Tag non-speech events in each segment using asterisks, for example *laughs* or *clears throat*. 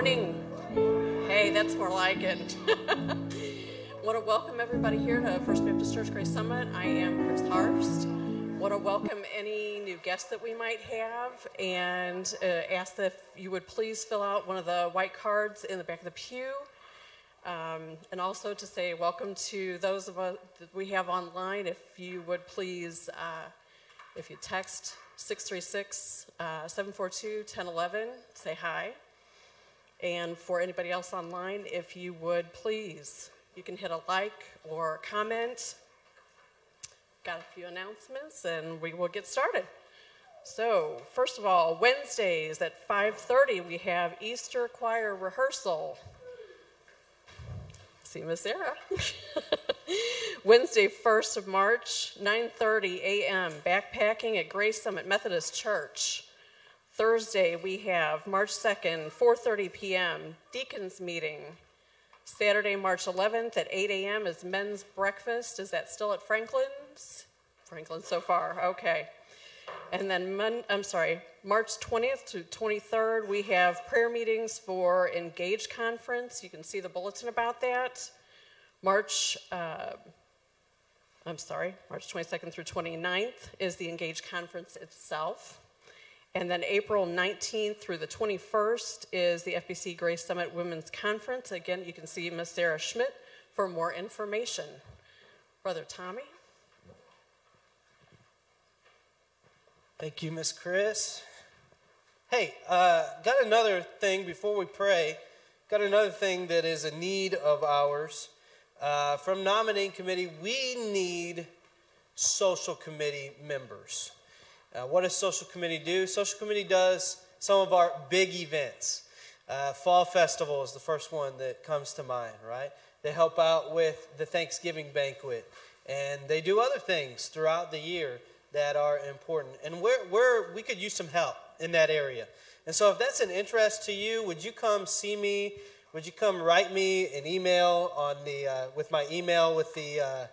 Morning. Hey, that's more like it. *laughs* want to welcome everybody here to First Baptist Church Gray Summit. I am Chris Harst. Want to welcome any new guests that we might have and uh, ask that you would please fill out one of the white cards in the back of the pew. Um, and also to say welcome to those of us that we have online. If you would please, uh, if you text 636 uh, 742 1011, say hi. And for anybody else online, if you would please, you can hit a like or comment. Got a few announcements and we will get started. So, first of all, Wednesdays at 5:30 we have Easter choir rehearsal. See Miss Sarah. *laughs* Wednesday, 1st of March, 9:30 a.m. backpacking at Gray Summit Methodist Church. Thursday, we have March 2nd, 4:30 p.m. deacons meeting. Saturday, March 11th at 8 a.m. is men's breakfast. Is that still at Franklin's? Franklin so far. Okay. And then I'm sorry, March 20th to 23rd, we have prayer meetings for Engage Conference. You can see the bulletin about that. March, uh, I'm sorry, March 22nd through 29th is the Engage Conference itself. And then April 19th through the 21st is the FBC Gray Summit Women's Conference. Again, you can see Miss Sarah Schmidt for more information. Brother Tommy. Thank you, Miss Chris. Hey, uh, got another thing before we pray. Got another thing that is a need of ours. Uh, from nominating committee, we need social committee members. Uh, what does social committee do? Social committee does some of our big events. Uh, Fall Festival is the first one that comes to mind, right? They help out with the Thanksgiving banquet, and they do other things throughout the year that are important. And we're, we're, we could use some help in that area. And so, if that's an interest to you, would you come see me? Would you come write me an email on the uh, with my email with the uh,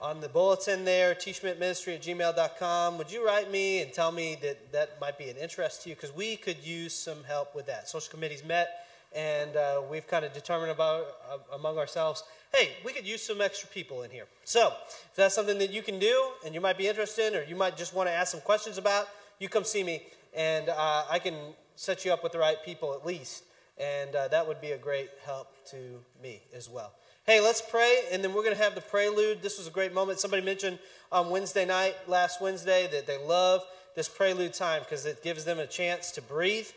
on the bulletin there, tschmidtministry at gmail.com. Would you write me and tell me that that might be an interest to you? Because we could use some help with that. Social committees met, and uh, we've kind of determined about uh, among ourselves, hey, we could use some extra people in here. So if that's something that you can do and you might be interested in, or you might just want to ask some questions about, you come see me, and uh, I can set you up with the right people at least. And uh, that would be a great help to me as well. Hey, let's pray, and then we're going to have the prelude. This was a great moment. Somebody mentioned on Wednesday night, last Wednesday, that they love this prelude time because it gives them a chance to breathe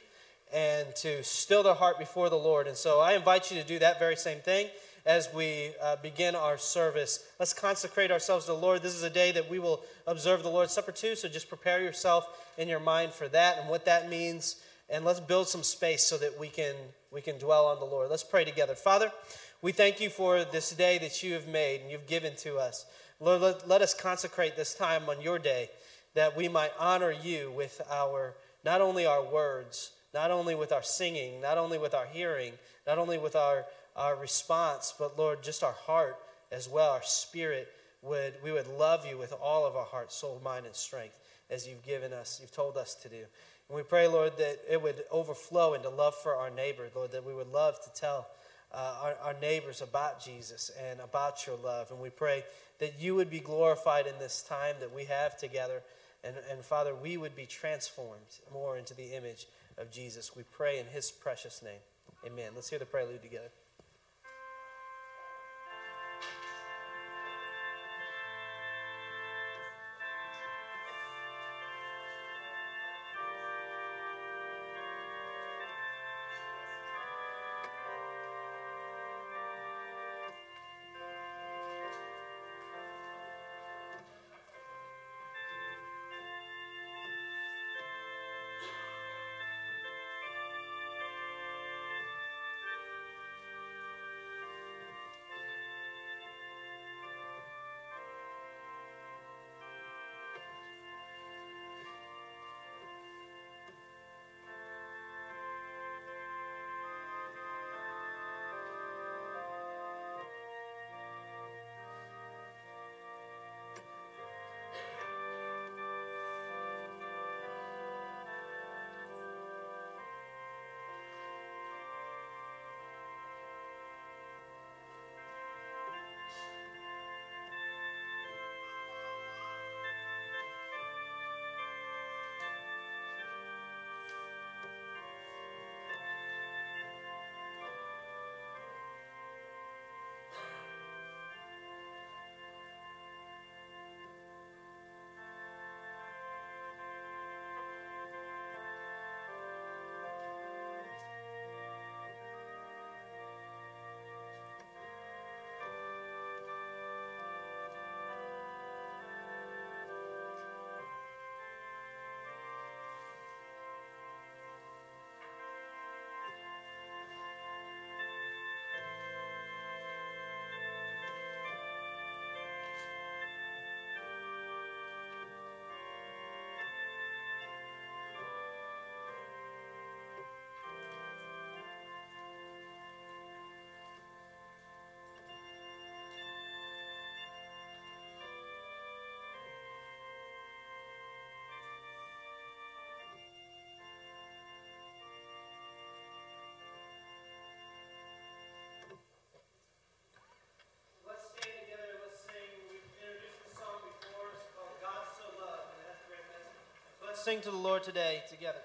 and to still their heart before the Lord. And so I invite you to do that very same thing as we uh, begin our service. Let's consecrate ourselves to the Lord. This is a day that we will observe the Lord's Supper too, so just prepare yourself in your mind for that and what that means. And let's build some space so that we can, we can dwell on the Lord. Let's pray together. Father, we thank you for this day that you have made and you've given to us. Lord, let, let us consecrate this time on your day that we might honor you with our, not only our words, not only with our singing, not only with our hearing, not only with our, our response, but Lord, just our heart as well, our spirit would we would love you with all of our heart, soul, mind, and strength as you've given us, you've told us to do. And we pray, Lord, that it would overflow into love for our neighbor, Lord, that we would love to tell uh, our, our neighbors about Jesus and about your love. And we pray that you would be glorified in this time that we have together. And, and Father, we would be transformed more into the image of Jesus. We pray in his precious name. Amen. Let's hear the prelude together. Let's sing to the Lord today together.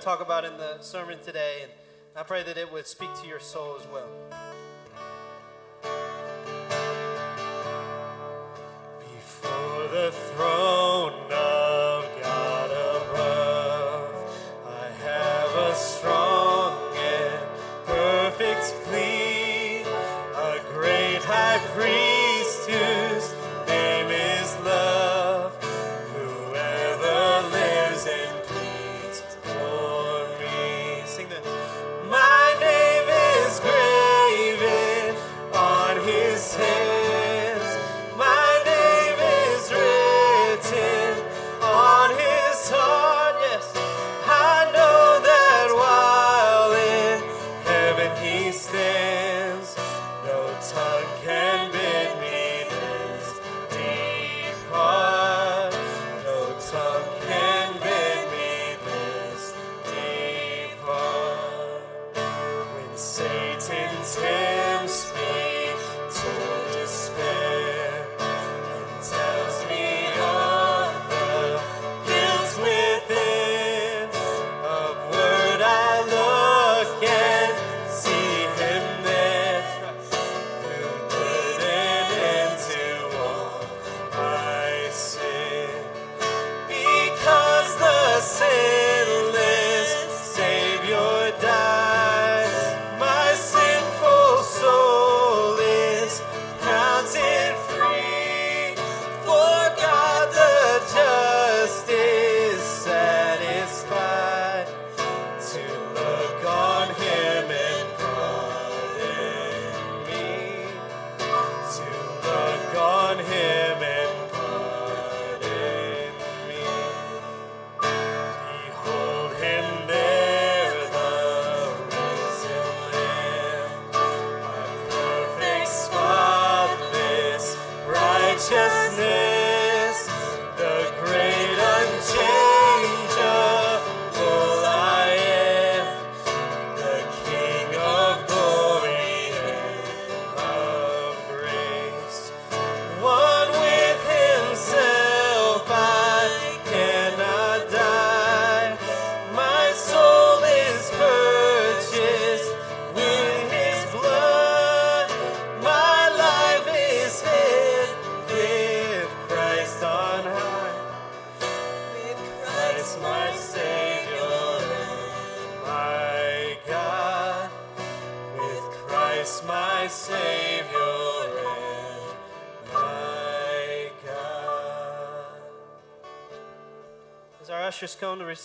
talk about in the sermon today. And I pray that it would speak to your soul as well.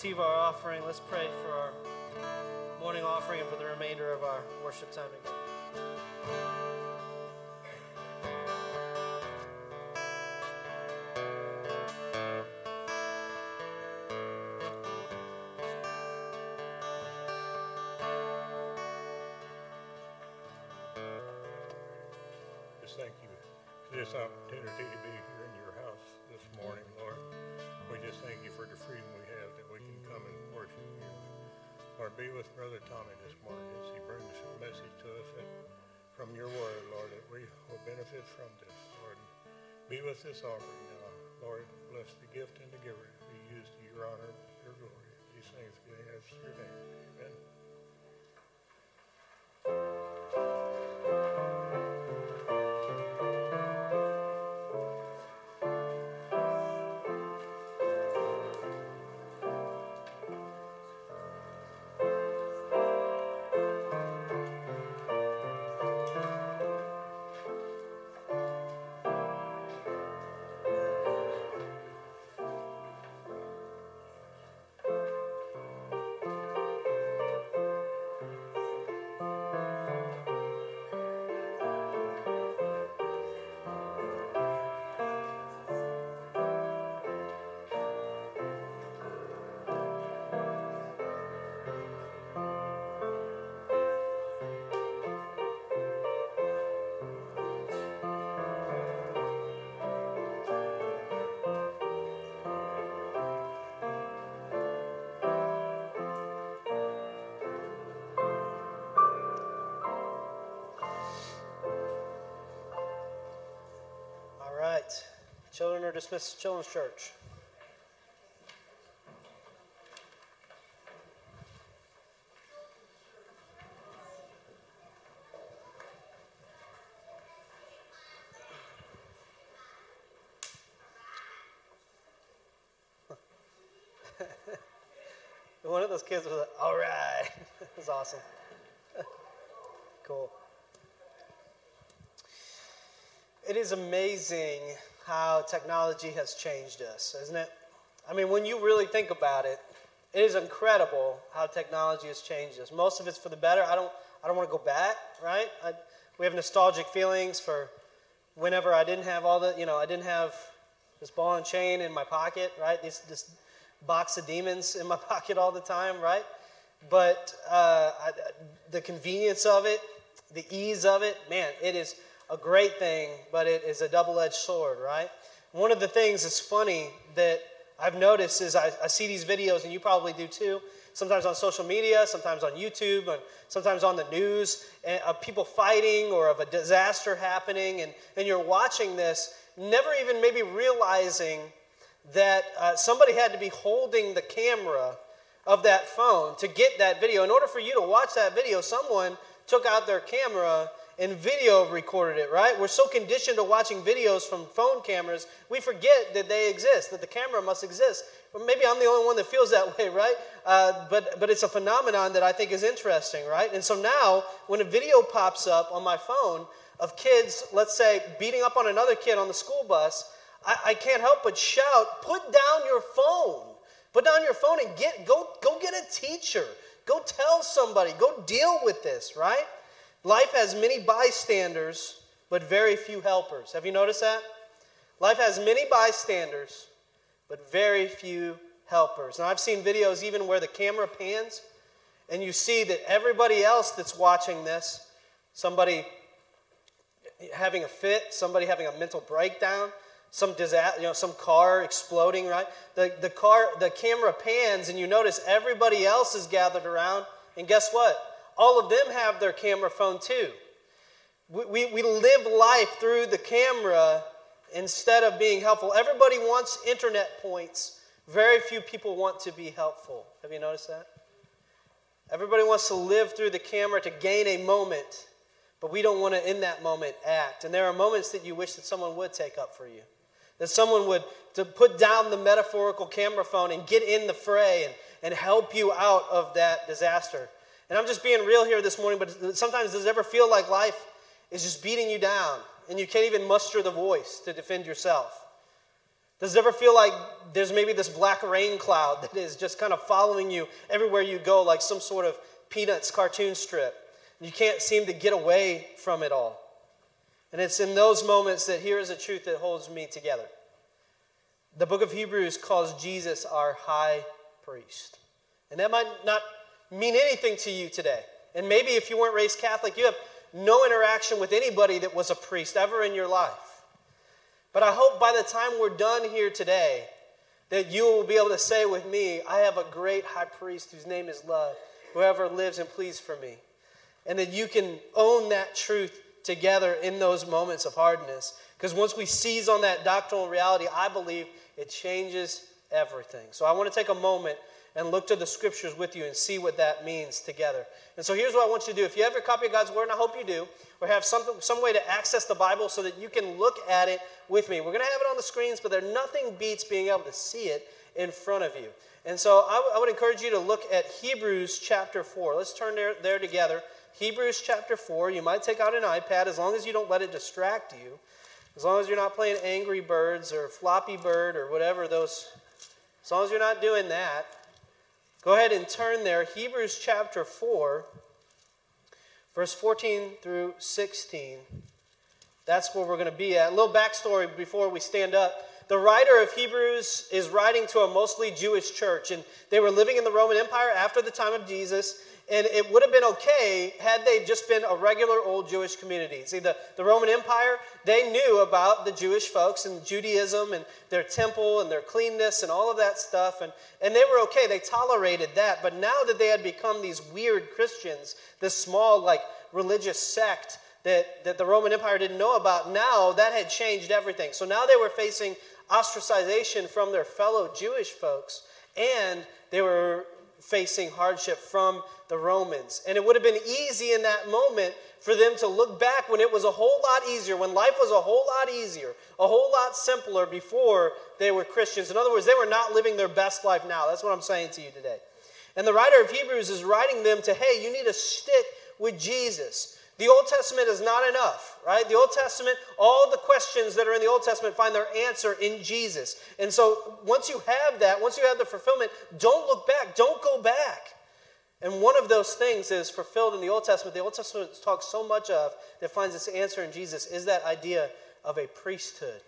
Receive our offering, let's pray for our morning offering and for the remainder of our worship time together. Just thank you for this opportunity to be Lord, be with Brother Tommy this morning as he brings a message to us from your word, Lord, that we will benefit from this, Lord. Be with this offering now. Lord, bless the gift and the giver be used to your honor your glory. These things we ask your name. Amen. Children are dismissed to Children's Church. *laughs* One of those kids was like, all right. *laughs* It was awesome. *laughs* cool. It is amazing how technology has changed us, isn't it? I mean, when you really think about it, it is incredible how technology has changed us. Most of it's for the better. I don't, I don't want to go back, right? I, we have nostalgic feelings for whenever I didn't have all the, you know, I didn't have this ball and chain in my pocket, right? This, this box of demons in my *laughs* pocket all the time, right? But uh, I, the convenience of it, the ease of it, man, it is a great thing, but it is a double edged sword, right? One of the things that's funny that I've noticed is I, I see these videos, and you probably do too, sometimes on social media, sometimes on YouTube, and sometimes on the news, and, of people fighting or of a disaster happening, and, and you're watching this, never even maybe realizing that uh, somebody had to be holding the camera of that phone to get that video. In order for you to watch that video, someone took out their camera and video recorded it, right? We're so conditioned to watching videos from phone cameras, we forget that they exist, that the camera must exist. Or maybe I'm the only one that feels that *laughs* way, right? Uh, but, but it's a phenomenon that I think is interesting, right? And so now, when a video pops up on my phone of kids, let's say, beating up on another kid on the school bus, I, I can't help but shout, put down your phone. Put down your phone and get go go get a teacher. Go tell somebody. Go deal with this, right? Life has many bystanders, but very few helpers. Have you noticed that? Life has many bystanders, but very few helpers. And I've seen videos even where the camera pans and you see that everybody else that's watching this, somebody having a fit, somebody having a mental breakdown, some disaster, you know, some car exploding, right? The, the car, the camera pans and you notice everybody else is gathered around. And guess what? All of them have their camera phone too. We, we, we live life through the camera instead of being helpful. Everybody wants internet points. Very few people want to be helpful. Have you noticed that? Everybody wants to live through the camera to gain a moment, but we don't want to, in that moment, act. And there are moments that you wish that someone would take up for you. That someone would to put down the metaphorical camera phone and get in the fray and, and help you out of that disaster. And I'm just being real here this morning, but sometimes does it ever feel like life is just beating you down and you can't even muster the voice to defend yourself? Does it ever feel like there's maybe this black rain cloud *laughs* that is just kind of following you everywhere you go, like some sort of Peanuts cartoon strip? And you can't seem to get away from it all. And it's in those moments that here is a truth that holds me together. The book of Hebrews calls Jesus our high priest. And that might not mean anything to you today. And maybe if you weren't raised Catholic, you have no interaction with anybody that was a priest ever in your life. But I hope by the time we're done here today, that you will be able to say with me, I have a great high priest whose name is love, whoever lives and pleads for me. And that you can own that truth together in those moments of hardness. Because once we seize on that doctrinal reality, I believe it changes everything. So I want to take a moment and look to the scriptures with you and see what that means together. And so here's what I want you to do. If you have your copy of God's Word, and I hope you do, or have some, some way to access the Bible so that you can look at it with me. We're going to have it on the screens, but there nothing beats being able to see it in front of you. And so I would encourage you to look at Hebrews chapter 4. Let's turn there, there together. Hebrews chapter 4. You might take out an iPad as long as you don't let it distract you. As long as you're not playing Angry Birds or Floppy Bird or whatever those, as long as you're not doing that, go ahead and turn there. Hebrews chapter 4, verse 14 through 16. That's where we're going to be at. A little backstory before we stand up. The writer of Hebrews is writing to a mostly Jewish church, and they were living in the Roman Empire after the time of Jesus. And it would have been okay had they just been a regular old Jewish community. See, the, the Roman Empire, they knew about the Jewish folks and Judaism and their temple and their cleanness and all of that stuff. And, and they were okay. They tolerated that. But now that they had become these weird Christians, this small, like, religious sect that, that the Roman Empire didn't know about, now that had changed everything. So now they were facing ostracization from their fellow Jewish folks. And they were facing hardship from the Romans. And it would have been easy in that moment for them to look back when it was a whole lot easier, when life was a whole lot easier, a whole lot simpler before they were Christians. In other words, they were not living their best life now. That's what I'm saying to you today. And the writer of Hebrews is writing them to, hey, you need to stick with Jesus. The Old Testament is not enough, right? The Old Testament, all the questions that are in the Old Testament find their answer in Jesus. And so once you have that, once you have the fulfillment, don't look back, don't go back. And one of those things is fulfilled in the Old Testament. The Old Testament talks so much of that finds its answer in Jesus is that idea of a priesthood.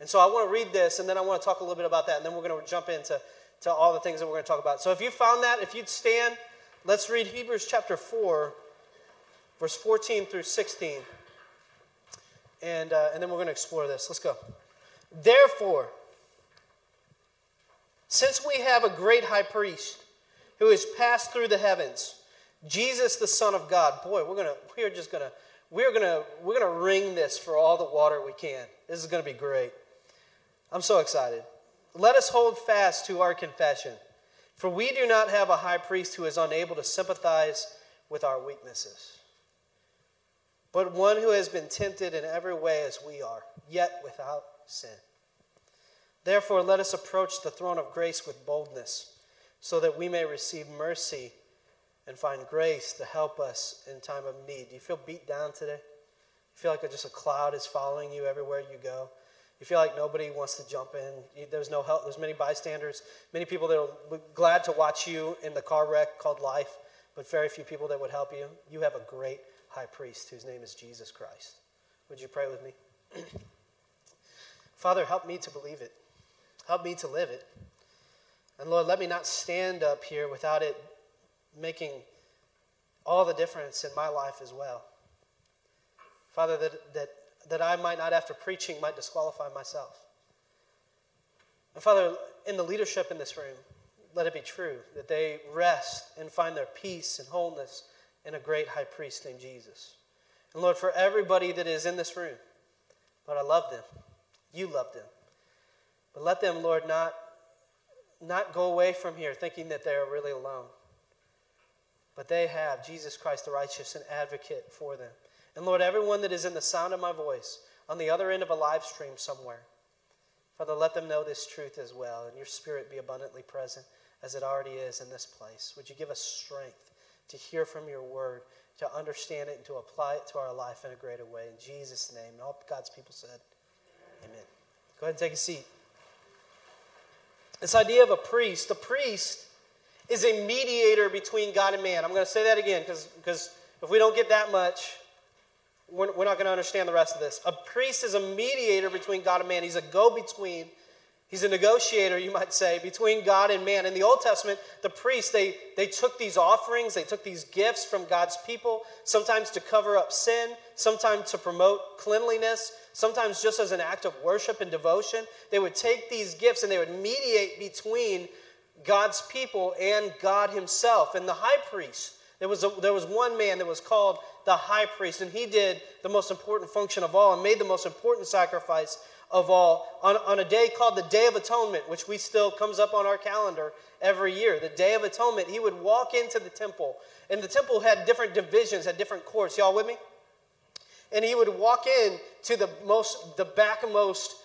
And so I want to read this, and then I want to talk a little bit about that, and then we're going to jump into to all the things that we're going to talk about. So if you found that, if you'd stand, let's read Hebrews chapter 4 verse 14 through 16. And, uh, and then we're going to explore this. Let's go. Therefore, since we have a great high priest who has passed through the heavens, Jesus the Son of God. Boy, we're gonna we're just gonna we're gonna we're gonna wring this for all the water we can. This is gonna be great. I'm so excited. Let us hold fast to our confession, for we do not have a high priest who is unable to sympathize with our weaknesses but one who has been tempted in every way as we are, yet without sin. Therefore, let us approach the throne of grace with boldness, so that we may receive mercy and find grace to help us in time of need. Do you feel beat down today? You feel like just a cloud is following you everywhere you go? You feel like nobody wants to jump in. There's no help. There's many bystanders, many people that are glad to watch you in the car wreck called life, but very few people that would help you. You have a great high priest whose name is Jesus Christ. Would you pray with me? *clears throat* Father, help me to believe it. Help me to live it. And Lord, let me not stand up here without it making all the difference in my life as well. Father, that, that, that I might not, after preaching, might disqualify myself. And Father, in the leadership in this room, let it be true that they rest and find their peace and wholeness in a great high priest named Jesus. And Lord, for everybody that is in this room, Lord, I love them. You love them. But let them, Lord, not, not go away from here thinking that they are really alone. But they have Jesus Christ the righteous, an advocate for them. And Lord, everyone that is in the sound of my voice, on the other end of a live stream somewhere, Father, let them know this truth as well, and your spirit be abundantly present as it already is in this place. Would you give us strength? to hear from your word, to understand it, and to apply it to our life in a greater way. In Jesus' name. And all God's people said, Amen. Go ahead and take a seat. This idea of a priest, the priest is a mediator between God and man. I'm going to say that again because if we don't get that much, we're, we're not going to understand the rest of this. A priest is a mediator between God and man, he's a go between. He's a negotiator, you might say, between God and man. In the Old Testament, the priests, they, they took these offerings, they took these gifts from God's people, sometimes to cover up sin, sometimes to promote cleanliness, sometimes just as an act of worship and devotion. They would take these gifts and they would mediate between God's people and God Himself. And the high priest, there was, a, there was one man that was called the high priest, and he did the most important function of all and made the most important sacrifice of all on, on a day called the Day of Atonement, which we still comes up on our calendar every year. The Day of Atonement, he would walk into the temple, and the temple had different divisions, had different courts. Y'all with me? And he would walk in to the most, the backmost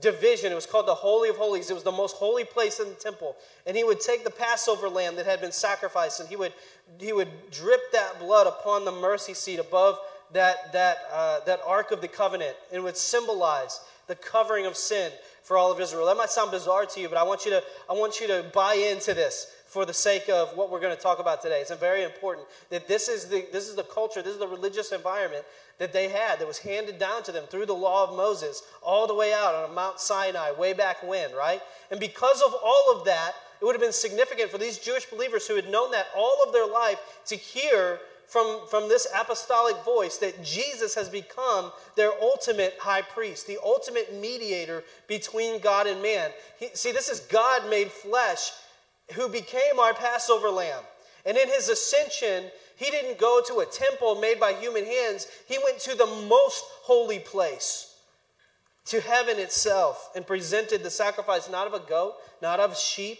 division. It was called the Holy of Holies. It was the most holy place in the temple. And he would take the Passover lamb that had been sacrificed and he would, he would drip that blood upon the mercy seat above that, that, uh, that Ark of the Covenant. And it would symbolize the covering of sin for all of Israel. That might sound bizarre to you, but I want you to, I want you to buy into this for the sake of what we're going to talk about today. It's very important that this is the, this is the culture, this is the religious environment that they had that was handed down to them through the law of Moses all the way out on Mount Sinai way back when, right? And because of all of that, it would have been significant for these Jewish believers who had known that all of their life to hear from, from this apostolic voice that Jesus has become their ultimate high priest, the ultimate mediator between God and man. He, see, this is God made flesh who became our Passover lamb. And in his ascension, he didn't go to a temple made by human hands, he went to the most holy place, to heaven itself, and presented the sacrifice not of a goat, not of sheep,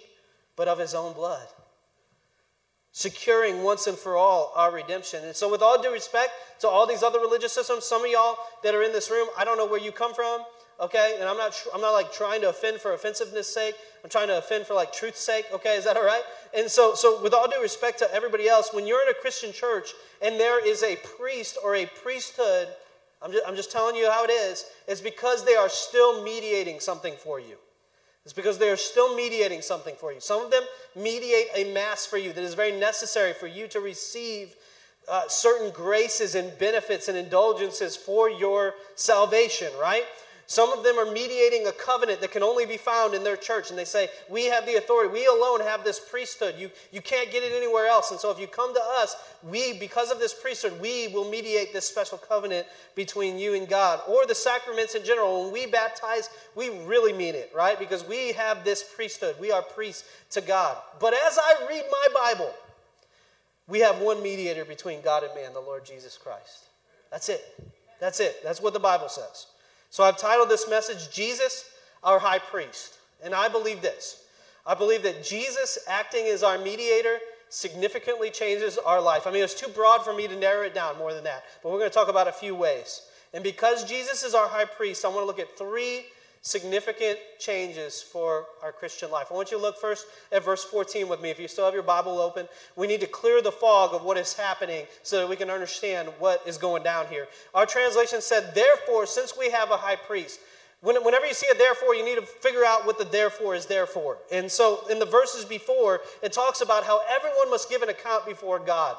but of his own blood. Securing once and for all our redemption. And so, with all due respect to all these other religious systems, some of y'all that are in this room, I don't know where you come from okay? And I'm not, I'm not like trying to offend for offensiveness' sake. I'm trying to offend for like truth's sake, okay? Is that all right? And so, so with all due respect to everybody else, when you're in a Christian church and there is a priest or a priesthood, I'm just, I'm just telling you how it is, it's because they are still mediating something for you. It's because they are still mediating something for you. Some of them mediate a mass for you that is very necessary for you to receive uh, certain graces and benefits and indulgences for your salvation, right? Some of them are mediating a covenant that can only be found in their church, and they say, We have the authority. We alone have this priesthood. You, you can't get it anywhere else. And so if you come to us, we, because of this priesthood, we will mediate this special covenant between you and God. Or the sacraments in general. When we baptize, we really mean it, right? Because we have this priesthood. We are priests to God. But as I read my Bible, we have one mediator between God and man, the Lord Jesus Christ. That's it. That's it. That's what the Bible says. So I've titled this message, Jesus, our high priest. And I believe this I believe that Jesus acting as our mediator significantly changes our life. I mean, it's too broad for me to narrow it down more than that, but we're going to talk about a few ways. And because Jesus is our high priest, I want to look at three significant changes for our Christian life. I want you to look first at verse 14 with me. If you still have your Bible open, we need to clear the fog of what is happening so that we can understand what is going down here. Our translation said, Therefore, since we have a high priest, whenever you see a therefore, you need to figure out what the therefore is there for. And so in the verses before, it talks about how everyone must give an account before God.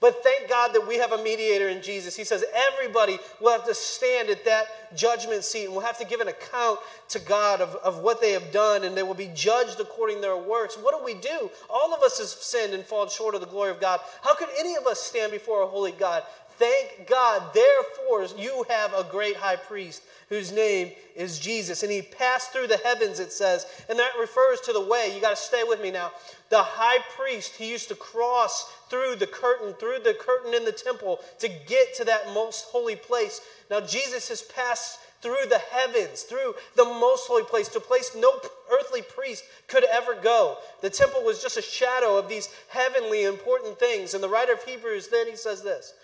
But thank God that we have a mediator in Jesus. He says everybody will have to stand at that judgment seat and will have to give an account to God of, of what they have done, and they will be judged according to their works. What do we do? All of us have sinned and fallen short of the glory of God. How could any of us stand before a holy God? Thank God, therefore, you have a great high priest whose name is Jesus. And he passed through the heavens, it says. And that refers to the way. You got to stay with me now. The high priest, he used to cross through the curtain, through the curtain in the temple to get to that most holy place. Now, Jesus has passed through the heavens, through the most holy place, to a place no earthly priest could ever go. The temple was just a shadow of these heavenly important things. And the writer of Hebrews then he says this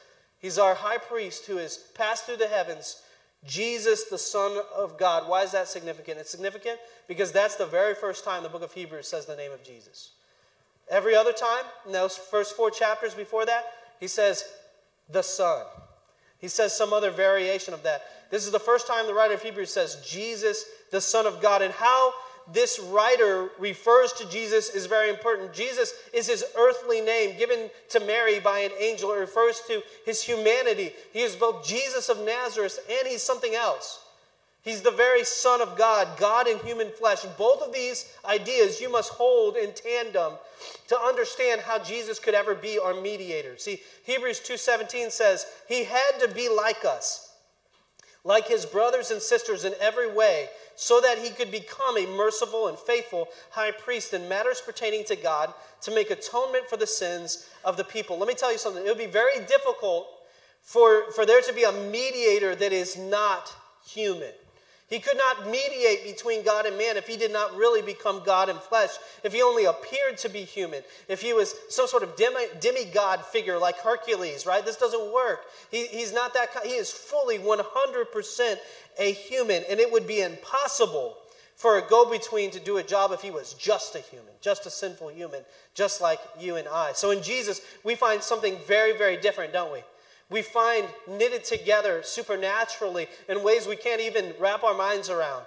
He's our high priest who has passed through the heavens, Jesus, the Son of God. Why is that significant? It's significant because that's the very first time the book of Hebrews says the name of Jesus. Every other time, in those first four chapters before that, he says, the Son. He says some other variation of that. This is the first time the writer of Hebrews says, Jesus, the Son of God. And how this writer refers to Jesus is very important. Jesus is his earthly name given to Mary by an angel. It refers to his humanity. He is both Jesus of Nazareth and he's something else. He's the very Son of God, God in human flesh. Both of these ideas you must hold in tandem to understand how Jesus could ever be our mediator. See, Hebrews 2:17 says, "He had to be like us, like his brothers and sisters in every way, so that he could become a merciful and faithful high priest in matters pertaining to God to make atonement for the sins of the people." Let me tell you something. It would be very difficult for, for there to be a mediator that is not human. He could not mediate between God and man if he did not really become God in flesh, if he only appeared to be human, if he was some sort of demi, demigod figure like Hercules, right? This doesn't work. He, he's not that He is fully 100% a human, and it would be impossible for a go between to do a job if he was just a human, just a sinful human, just like you and I. So in Jesus, we find something very, very different, don't we? We find knitted together supernaturally in ways we can't even wrap our minds around.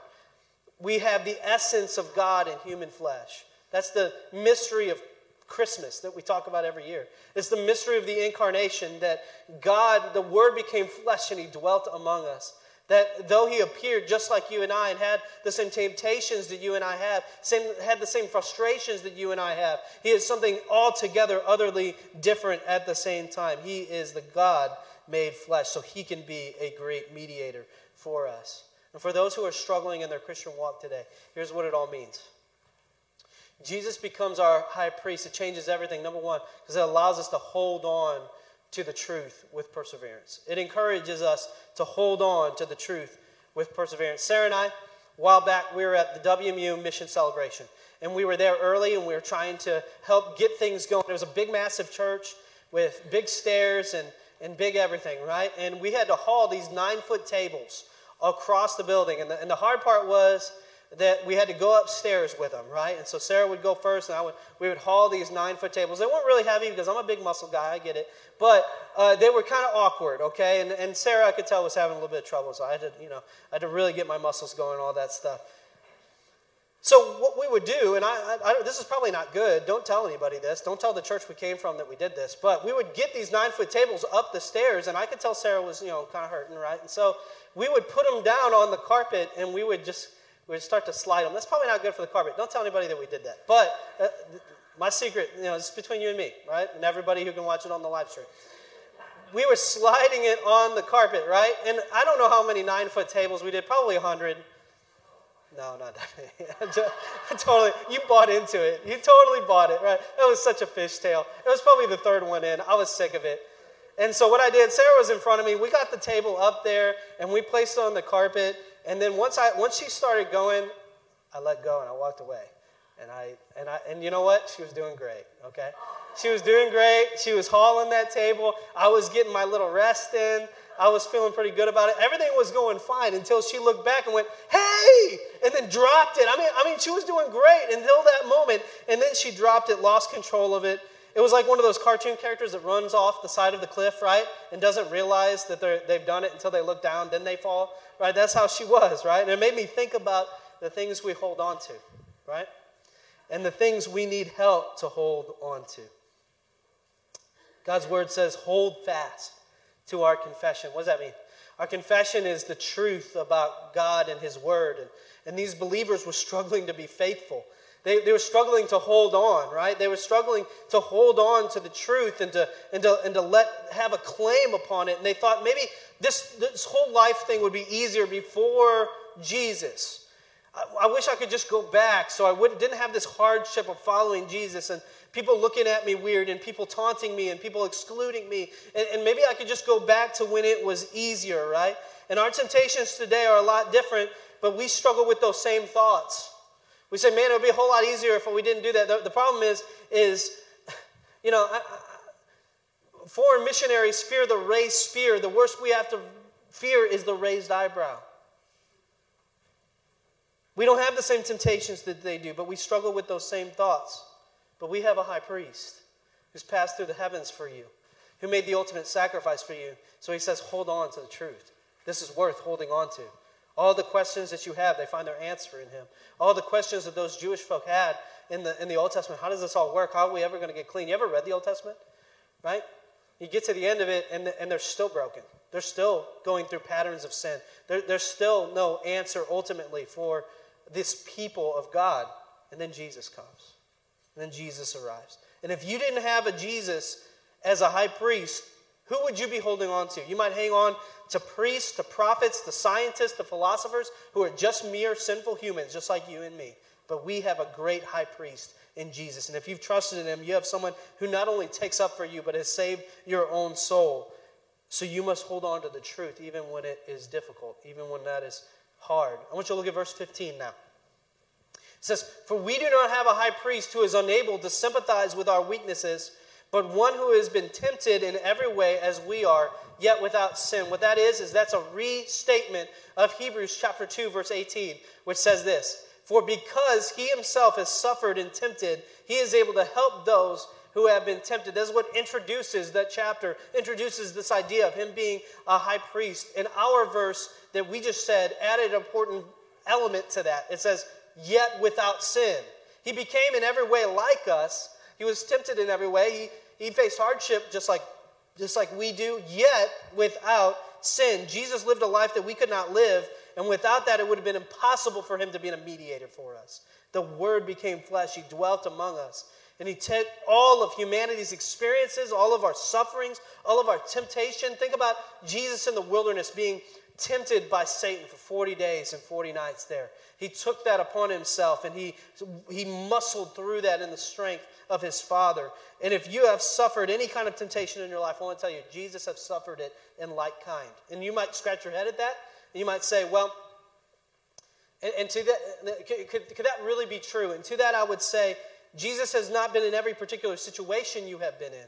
We have the essence of God in human flesh. That's the mystery of Christmas that we talk about every year. It's the mystery of the incarnation that God, the Word became flesh and He dwelt among us. That though he appeared just like you and I and had the same temptations that you and I have, same, had the same frustrations that you and I have, he is something altogether utterly different at the same time. He is the God made flesh, so he can be a great mediator for us. And for those who are struggling in their Christian walk today, here's what it all means. Jesus becomes our high priest. It changes everything, number one, because it allows us to hold on to the truth with perseverance. It encourages us to hold on to the truth with perseverance. Sarah and I, a while back, we were at the WMU mission celebration. And we were there early and we were trying to help get things going. It was a big, massive church with big stairs and, and big everything, right? And we had to haul these nine foot tables across the building. And the, and the hard part was that we had to go upstairs with them, right? And so Sarah would go first, and I would, we would haul these nine foot tables. They weren't really heavy because I'm a big muscle guy, I get it. But uh, they were kind of awkward, okay? And, and Sarah, I could tell, was having a little bit of trouble, so I had to, you know, I had to really get my muscles going, all that stuff. So what we would do, and I, I, I, this is probably not good. Don't tell anybody this. Don't tell the church we came from that we did this. But we would get these nine foot tables up the stairs, and I could tell Sarah was, you know, kind of hurting, right? And so we would put them down on the carpet, and we would just we would start to slide them. That's probably not good for the carpet. Don't tell anybody that we did that. But uh, my secret, you know, it's between you and me, right? And everybody who can watch it on the live stream we were sliding it on the carpet, right? And I don't know how many nine foot tables we did, probably a 100. No, not that *laughs* totally, you bought into it. You totally bought it, right? It was such a fish tale. It was probably the third one in. I was sick of it. And so what I did, Sarah was in front of me. We got the table up there and we placed it on the carpet. And then once I once she started going, I let go and I walked away. And I and I and you know what? She was doing great. Okay. She was doing great. She was hauling that table. I was getting my little rest in. I was feeling pretty good about it. Everything was going fine until she looked back and went, "Hey!" and then dropped it. I mean, I mean, she was doing great until that moment, and then she dropped it, lost control of it. It was like one of those cartoon characters that runs off the side of the cliff, right, and doesn't realize that they've done it until they look down, then they fall, right? That's how she was, right? And it made me think about the things we hold on to, right, and the things we need help to hold on to. God's word says, hold fast to our confession. What does that mean? Our confession is the truth about God and His word. And, and these believers were struggling to be faithful. They, they were struggling to hold on, right? They were struggling to hold on to the truth and to, and to, and to let, have a claim upon it. And they thought maybe this, this whole life thing would be easier before Jesus. I, I wish I could just go back so I wouldn't didn't have this hardship of following Jesus and, people looking at me weird and people taunting me and people excluding me. And, and, maybe I could just go back to when it was easier, right? And our temptations today are a lot different, but we struggle with those same thoughts. We say, man, it would be a whole lot easier if we didn't do that. The, the problem is, is, you know, I, I, foreign missionaries fear the raised spear. The worst we have to fear is the raised eyebrow. We don't have the same temptations that they do, but we struggle with those same thoughts. but we have a high priest who's passed through the heavens for you, who made the ultimate sacrifice for you. So he says, hold on to the truth. This is worth holding on to. All the questions that you have, they find their answer in him. All the questions that those Jewish folk had in the, in the Old Testament, how does this all work? How are we ever going to get clean? You ever read the Old Testament? Right? You get to the end of it, and, and they're still broken. They're still going through patterns of sin. There, there's still no answer ultimately for this people of God. And then Jesus comes. And then Jesus arrives. And if you didn't have a Jesus as a high priest, who would you be holding on to? You might hang on to priests, to prophets, to scientists, to philosophers who are just mere sinful humans, just like you and me. But we have a great high priest in Jesus. And if you've trusted in him, you have someone who not only takes up for you, but has saved your own soul. So you must hold on to the truth even when it is difficult, even when that is hard. I want you to look at verse 15 now. It says, For we do not have a high priest who is unable to sympathize with our weaknesses but one who has been tempted in every way as we are, yet without sin. What that is, is that's a restatement of Hebrews chapter 2, verse 18, which says this For because he himself has suffered and tempted, he is able to help those who have been tempted. This is what introduces that chapter, introduces this idea of him being a high priest. In our verse that we just said, added an important element to that. It says, Yet without sin. He became in every way like us. He was tempted in every way. He faced hardship just like, just like we do, yet without sin. Jesus lived a life that we could not live, and without that, it would have been impossible for him to be a mediator for us. The Word became flesh, He dwelt among us. And he took all of humanity's experiences, all of our sufferings, all of our temptation. Think about Jesus in the wilderness being tempted by Satan for 40 days and 40 nights there. He took that upon himself and he, he muscled through that in the strength of his Father. And if you have suffered any kind of temptation in your life, I want to tell you, Jesus has suffered it in like kind. And you might scratch your head at that. And you might say, well, and, and to that, could, could, could that really be true? And to that, I would say, Jesus has not been in every particular situation you have been in,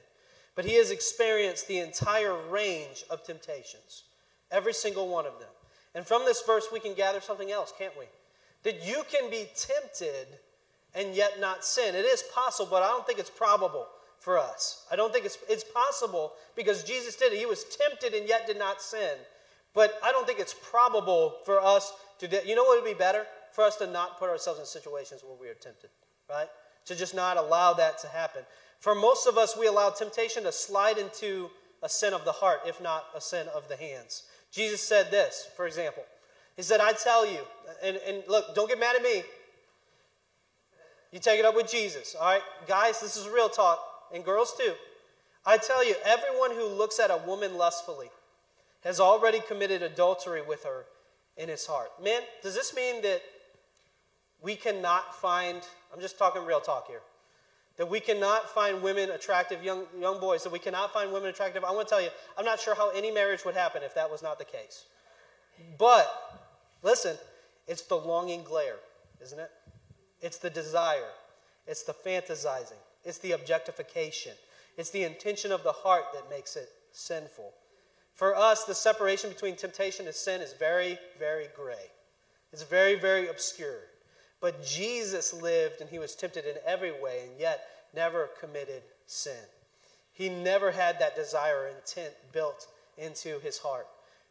but he has experienced the entire range of temptations, every single one of them. And from this verse, we can gather something else, can't we? That you can be tempted and yet not sin. It is possible, but I don't think it's probable for us. I don't think it's, it's possible because Jesus did it. He was tempted and yet did not sin. But I don't think it's probable for us to do You know what would be better? For us to not put ourselves in situations where we are tempted, right? To just not allow that to happen. For most of us, we allow temptation to slide into a sin of the heart, if not a sin of the hands. Jesus said this, for example. He said, I tell you, and, and look, don't get mad at me. You take it up with Jesus. All right, guys, this is real talk, and girls too. I tell you, everyone who looks at a woman lustfully has already committed adultery with her in his heart. Men, does this mean that we cannot find, I'm just talking real talk here, that we cannot find women attractive, young, young boys, that we cannot find women attractive? I want to tell you, I'm not sure how any marriage would happen if that was not the case. But, listen, it's the longing glare, isn't it? It's the desire, it's the fantasizing, it's the objectification, it's the intention of the heart that makes it sinful. For us, the separation between temptation and sin is very, very gray. It's very, very obscure. But Jesus lived and he was tempted in every way and yet never committed sin. He never had that desire or intent built into his heart.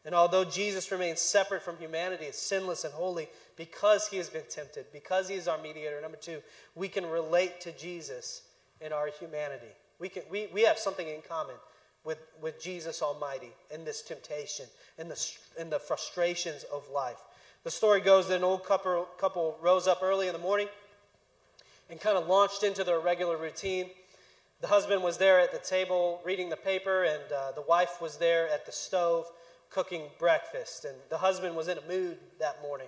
And although Jesus remains separate from humanity, is sinless and holy because he has been tempted, because he is our mediator. Number two, we can relate to Jesus in our humanity. We, can, we, we have something in common with, with Jesus Almighty in this temptation, in the, in the frustrations of life. The story goes that an old couple, couple rose up early in the morning and kind of launched into their regular routine. The husband was there at the table reading the paper, and uh, the wife was there at the stove cooking breakfast. And the husband was in a mood that morning.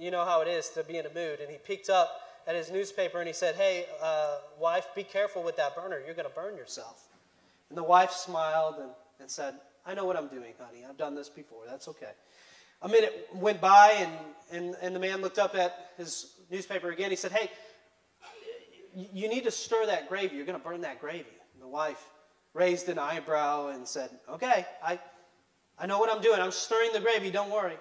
You know how it is to be in a mood. And he peeked up at his newspaper and he said, Hey, uh, wife, be careful with that burner. You're going to burn yourself. And the wife smiled and, and said, I know what I'm doing, honey. I've done this before. That's okay. A minute went by, and, and, and the man looked up at his newspaper again. He said, Hey, you need to stir that gravy. You're going to burn that gravy. And the wife raised an eyebrow and said, Okay, I, I know what I'm doing. I'm stirring the gravy. Don't worry.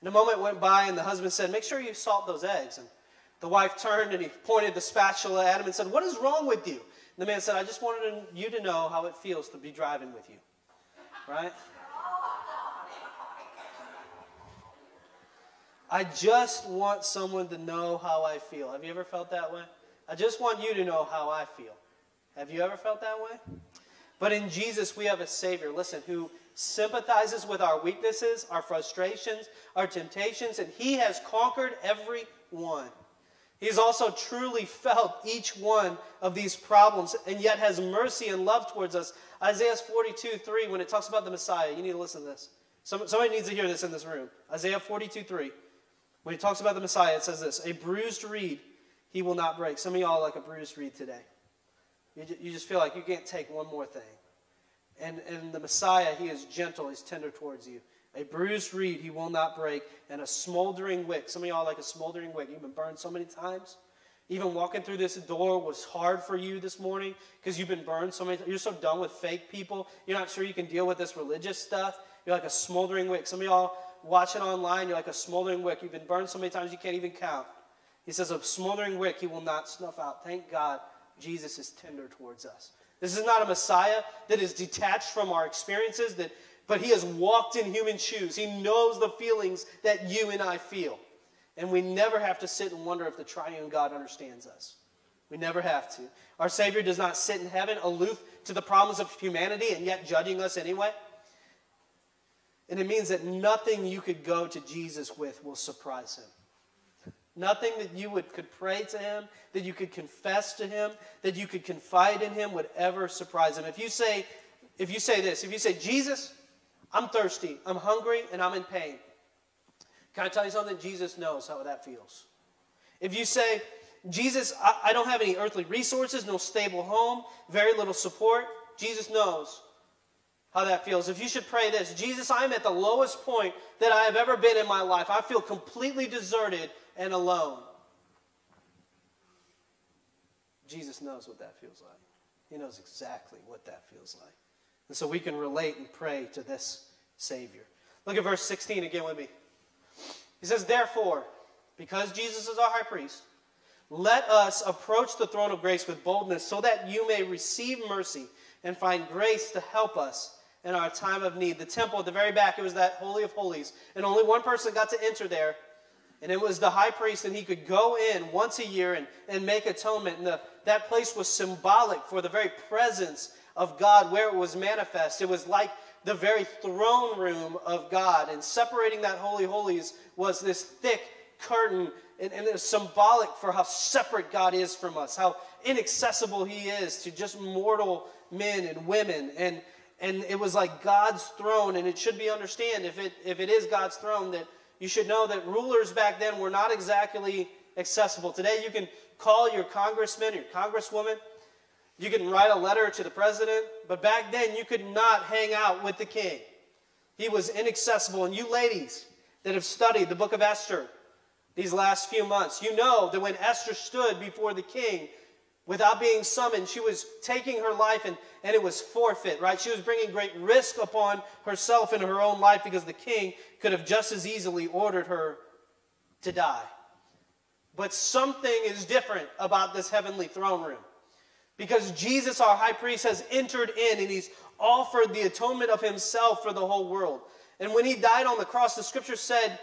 And a moment went by, and the husband said, Make sure you salt those eggs. And The wife turned and he pointed the spatula at him and said, What is wrong with you? And the man said, I just wanted you to know how it feels to be driving with you. Right? I just want someone to know how I feel. Have you ever felt that way? I just want you to know how I feel. Have you ever felt that way? But in Jesus, we have a Savior, listen, who sympathizes with our weaknesses, our frustrations, our temptations, and He has conquered every one. He's also truly felt each one of these problems and yet has mercy and love towards us. Isaiah 42 3, when it talks about the Messiah, you need to listen to this. Somebody needs to hear this in this room. Isaiah 42 3. When he talks about the Messiah, it says this A bruised reed he will not break. Some of y'all like a bruised reed today. You just feel like you can't take one more thing. And, and the Messiah, he is gentle, he's tender towards you. A bruised reed he will not break, and a smoldering wick. Some of y'all like a smoldering wick. You've been burned so many times. Even walking through this door was hard for you this morning because you've been burned so many times. You're so done with fake people. You're not sure you can deal with this religious stuff. You're like a smoldering wick. Some of y'all watching online, you're like a smoldering wick. You've been burned so many times you can't even count. He says, A smoldering wick he will not snuff out. Thank God Jesus is tender towards us. This is not a Messiah that is detached from our experiences, that, but he has walked in human shoes. He knows the feelings that you and I feel. And we never have to sit and wonder if the triune God understands us. We never have to. Our Savior does not sit in heaven aloof to the problems of humanity and yet judging us anyway. And it means that nothing you could go to Jesus with will surprise him. Nothing that you would, could pray to him, that you could confess to him, that you could confide in him would ever surprise him. If you say, if you say this, if you say, Jesus, I'm thirsty, I'm hungry, and I'm in pain. Can I tell you something? Jesus knows how that feels. If you say, Jesus, I, I don't have any earthly resources, no stable home, very little support, Jesus knows how that feels. If you should pray this Jesus, I'm at the lowest point that I have ever been in my life. I feel completely deserted and alone. Jesus knows what that feels like. He knows exactly what that feels like. And so we can relate and pray to this Savior. Look at verse 16 again with me. He says, Therefore, because Jesus is our high priest, let us approach the throne of grace with boldness so that you may receive mercy and find grace to help us in our time of need. The temple at the very back, it was that Holy of Holies. And only one person got to enter there, and it was the high priest, and he could go in once a year and, and make atonement. And the, that place was symbolic for the very presence of God where it was manifest. It was like the very throne room of God. And separating that Holy Holies was this thick curtain, and, and it's symbolic for how separate God is from us, how inaccessible He is to just mortal men and women. And and it was like God's throne, and it should be understand if it if it is God's throne that you should know that rulers back then were not exactly accessible. Today you can call your congressman, your congresswoman, you can write a letter to the president, but back then you could not hang out with the king. He was inaccessible. And you ladies that have studied the book of Esther these last few months, you know that when Esther stood before the king, without being summoned. She was taking her life and, and it was forfeit, right? She was bringing great risk upon herself and her own life because the king could have just as easily ordered her to die. But something is different about this heavenly throne room. Because Jesus, our high priest, has entered in and he's offered the atonement of himself for the whole world. And when he died on the cross, the scripture said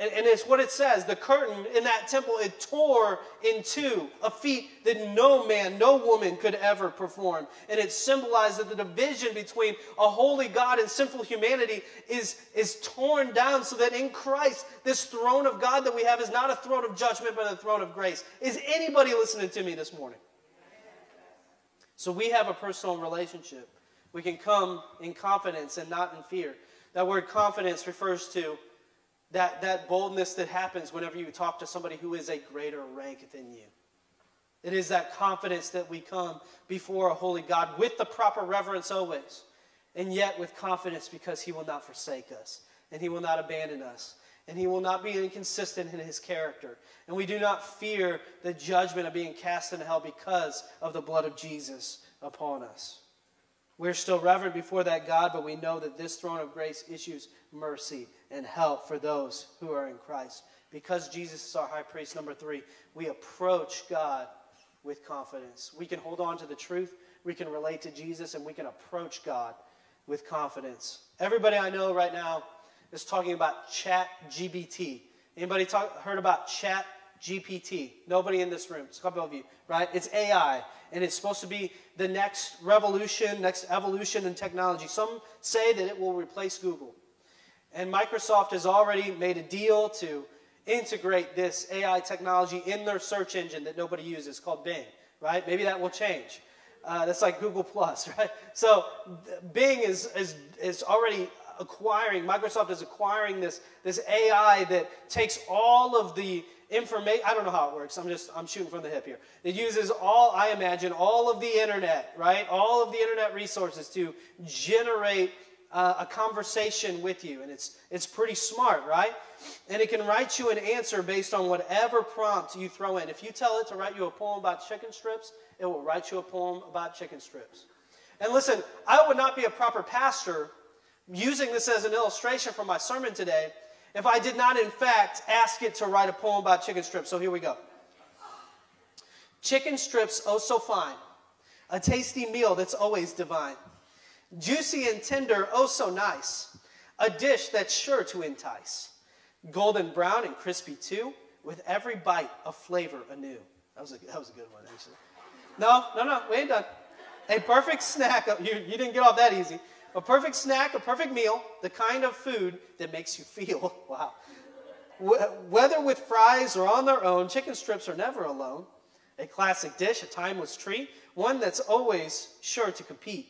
and, and it's what it says the curtain in that temple, it tore in two, a feat that no man, no woman could ever perform. And it symbolized that the division between a holy God and sinful humanity is, is torn down so that in Christ, this throne of God that we have is not a throne of judgment, but a throne of grace. Is anybody listening to me this morning? So we have a personal relationship. We can come in confidence and not in fear. That word confidence refers to that, that boldness that happens whenever you talk to somebody who is a greater rank than you. It is that confidence that we come before a holy God with the proper reverence always, and yet with confidence because he will not forsake us, and he will not abandon us, and he will not be inconsistent in his character. And we do not fear the judgment of being cast into hell because of the blood of Jesus upon us. We're still reverent before that God, but we know that this throne of grace issues mercy and help for those who are in Christ. Because Jesus is our high priest, number three, we approach God with confidence. We can hold on to the truth, we can relate to Jesus, and we can approach God with confidence. Everybody I know right now is talking about Chat GPT. Anybody talk, heard about Chat GPT? Nobody in this room. It's a couple of you, right? It's AI, and it's supposed to be the next revolution, next evolution in technology. Some say that it will replace Google. And Microsoft has already made a deal to integrate this AI technology in their search engine that nobody uses called Bing, right? Maybe that will change. Uh, that's like Google Plus, *laughs* right? So Bing is, is, is already acquiring, Microsoft is acquiring this, this AI that takes all of the information. I don't know how it works. I'm just, I'm shooting from the hip here. It uses all, I imagine, all of the internet, right? All of the internet resources to generate uh, a conversation with you. And it's, it's pretty smart, right? And it can write you an answer based on whatever prompt you throw in. If you tell it to write you a poem about chicken strips, it will write you a poem about chicken strips. And listen, I would not be a proper pastor using this as an illustration for my sermon today if I did not, in fact, ask it to write a poem about chicken strips. So here we go. Chicken strips, oh so fine, a tasty meal that's always divine. Juicy and tender, oh so nice, a dish that's sure to entice. Golden brown and crispy too, with every bite a flavor anew. That was a, that was a good one, actually. No, no, no, we ain't done. A perfect snack, you, you didn't get off that easy. A perfect snack, a perfect meal, the kind of food that makes you *laughs* feel, wow. Whether with fries or on their own, chicken strips are never alone. A classic dish, a timeless treat, one that's always sure to compete.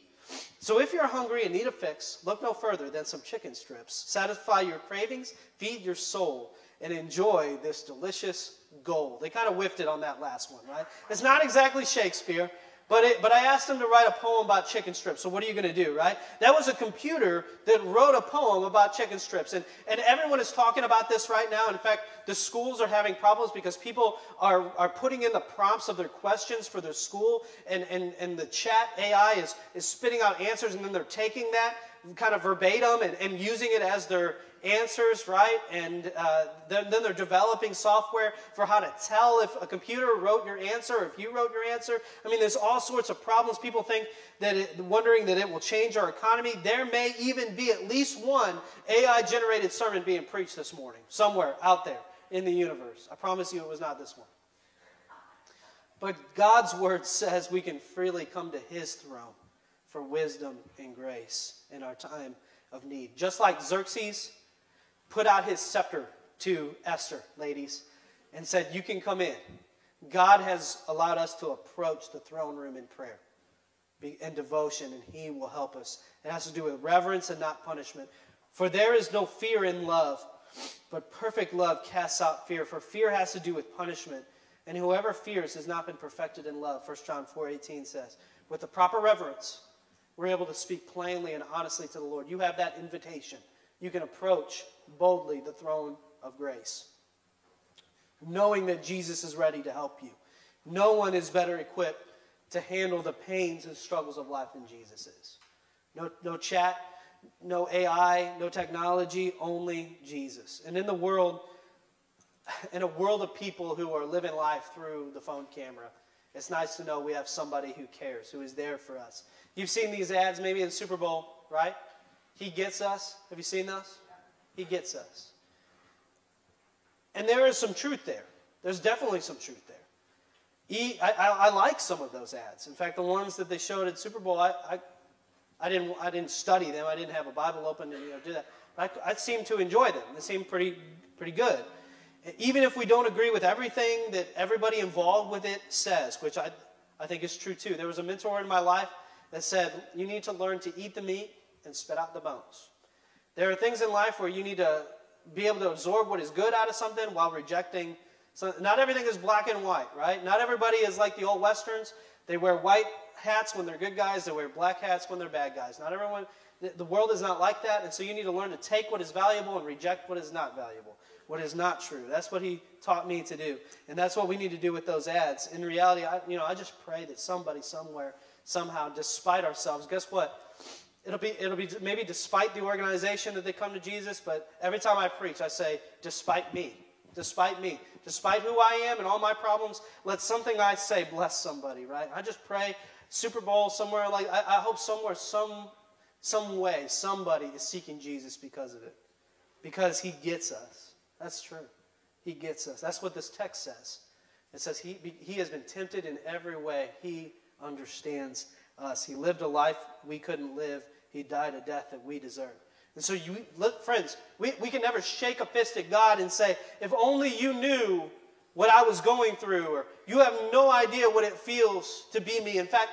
So if you're hungry and need a fix, look no further than some chicken strips. Satisfy your cravings, feed your soul, and enjoy this delicious gold. They kind of whiffed it on that last one, right? It's not exactly Shakespeare, but, it, but I asked them to write a poem about chicken strips. So what are you going to do, right? That was a computer that wrote a poem about chicken strips. And, and everyone is talking about this right now. In fact, the schools are having problems because people are, are putting in the prompts of their questions for their school. And, and, and the chat AI is, is spitting out answers. And then they're taking that kind of verbatim and, and using it as their answers, right? And uh, then, then, they're developing software for how to tell if a computer wrote your answer or if you wrote your answer. I mean, there's all sorts of problems. People think that, it, wondering that it will change our economy. There may even be at least one AI generated sermon being preached this morning, somewhere out there in the universe. I promise you it was not this one. But God's word says we can freely come to his throne for wisdom and grace in our time of need. Just like Xerxes put out his scepter to Esther, ladies, and said, You can come in. God has allowed us to approach the throne room in prayer and devotion, and He will help us. It has to do with reverence and not punishment. For there is no fear in love, but perfect love casts out fear. For fear has to do with punishment, and whoever fears has not been perfected in love. 1 John 4:18 says. With the proper reverence, we're able to speak plainly and honestly to the Lord. You have that invitation. You can approach boldly the throne of grace, knowing that Jesus is ready to help you. No one is better equipped to handle the pains and struggles of life than Jesus is. No, no chat, no AI, no technology, only Jesus. And in the world, *laughs* in a world of people who are living life through the phone camera, it's nice to know we have somebody who cares, who is there for us. You've seen these ads maybe in Super Bowl, right? He gets us. Have you seen those? He gets us. And there is some truth there. There's definitely some truth there. He, I, I, I, like some of those ads. In fact, the ones that they showed at Super Bowl, I, I, I, didn't, I didn't study them. I didn't have a Bible open to you know, do that. I, I seem to enjoy them. They seemed pretty, pretty good. Even if we don't agree with everything that everybody involved with it says, which I, I think is true too. There was a mentor in my life that said, You need to learn to eat the meat and spit out the bones. There are things in life where you need to be able to absorb what is good out of something while rejecting. So not everything is black and white, right? Not everybody is like the old westerns. They wear white hats when they're good guys. They wear black hats when they're bad guys. Not everyone. The world is not like that, and so you need to learn to take what is valuable and reject what is not valuable, what is not true. That's what he taught me to do, and that's what we need to do with those ads. In reality, I, you know, I just pray that somebody somewhere somehow despite ourselves. Guess what? It'll be, it'll be maybe despite the organization that they come to Jesus, but every time I preach, I say, despite me, despite me, despite who I am and all my problems, let something I say bless somebody, right? I just pray Super Bowl somewhere like, I, I hope somewhere, some, some way, somebody is seeking Jesus because of it, because he gets us. That's true. He gets us. That's what this text says. It says he, he has been tempted in every way. He understands us. He lived a life we couldn't live. He died a death that we deserve. And so, you, look, friends, we, we can never shake a fist at God and say, if only you knew what I was going through, or you have no idea what it feels to be me. In fact,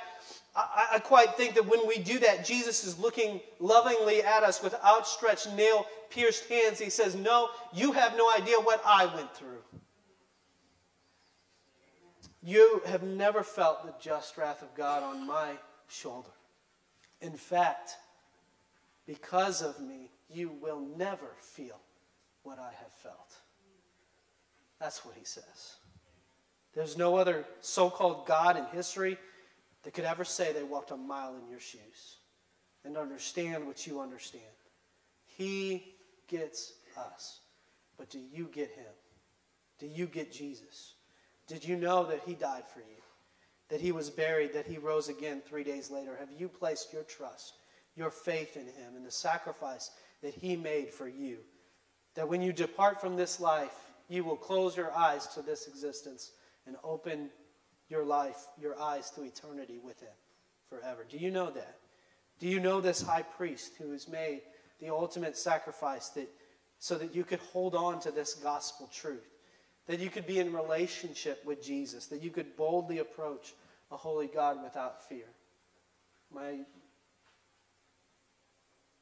I, I quite think that when we do that, Jesus is looking lovingly at us with outstretched, nail pierced hands. He says, No, you have no idea what I went through. You have never felt the just wrath of God on my shoulder. In fact, because of me, you will never feel what I have felt. That's what he says. There's no other so called God in history that could ever say they walked a mile in your shoes and understand what you understand. He gets us. But do you get him? Do you get Jesus? Did you know that he died for you? That he was buried, that he rose again three days later? Have you placed your trust, your faith in him, and the sacrifice that he made for you? That when you depart from this life, you will close your eyes to this existence and open your life, your eyes to eternity with him forever. Do you know that? Do you know this high priest who has made the ultimate sacrifice that so that you could hold on to this gospel truth? That you could be in relationship with Jesus, that you could boldly approach a holy God without fear. My,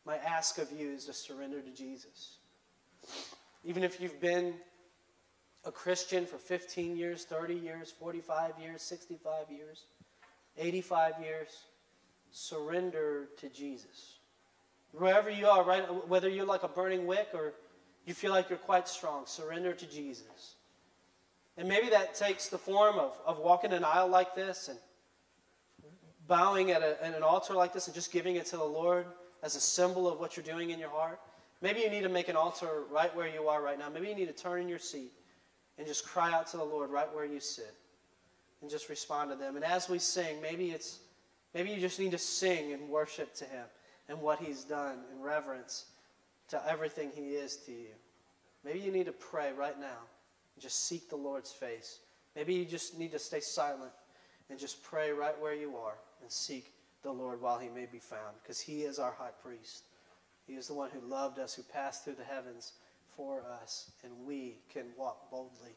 my ask of you is to surrender to Jesus. Even if you've been a Christian for 15 years, 30 years, 45 years, 65 years, 85 years, surrender to Jesus. Wherever you are, right, whether you're like a burning wick or you feel like you're quite strong, surrender to Jesus. And maybe that takes the form of, of walking an aisle like this and bowing at, a, at an altar like this and just giving it to the Lord as a symbol of what you're doing in your heart. Maybe you need to make an altar right where you are right now. Maybe you need to turn in your seat and just cry out to the Lord right where you sit and just respond to them. And as we sing, maybe it's maybe you just need to sing and worship to him and what he's done in reverence to everything he is to you. Maybe you need to pray right now and just seek the Lord's face. Maybe you just need to stay silent and just pray right where you are and seek the Lord while he may be found because he is our high priest. He is the one who loved us, who passed through the heavens for us, and we can walk boldly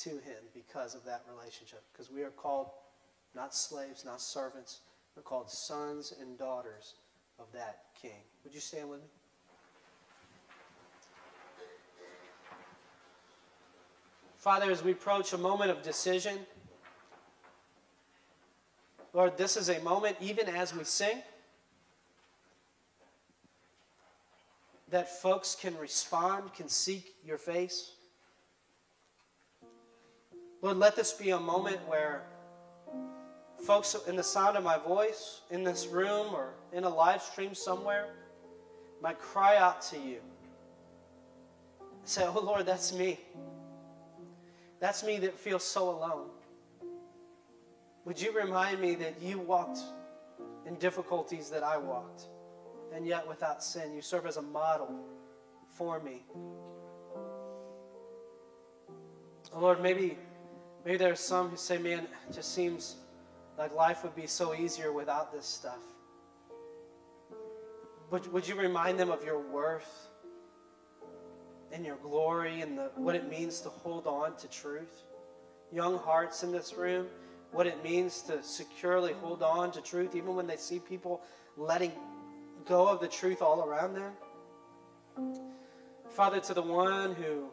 to him because of that relationship. Because we are called not slaves, not servants, we're called sons and daughters of that king. Would you stand with me? Father, as we approach a moment of decision, Lord, this is a moment, even as we sing, that folks can respond, can seek your face. Lord, let this be a moment where folks in the sound of my voice, in this room or in a live stream somewhere, might cry out to you. Say, Oh Lord, that's me. That's me that feels so alone. Would you remind me that you walked in difficulties that I walked, and yet without sin? You serve as a model for me. Oh Lord, maybe, maybe there are some who say, man, it just seems like life would be so easier without this stuff. Would, would you remind them of your worth? And your glory and the, what it means to hold on to truth. Young hearts in this room, what it means to securely hold on to truth, even when they see people letting go of the truth all around them. Father, to the one who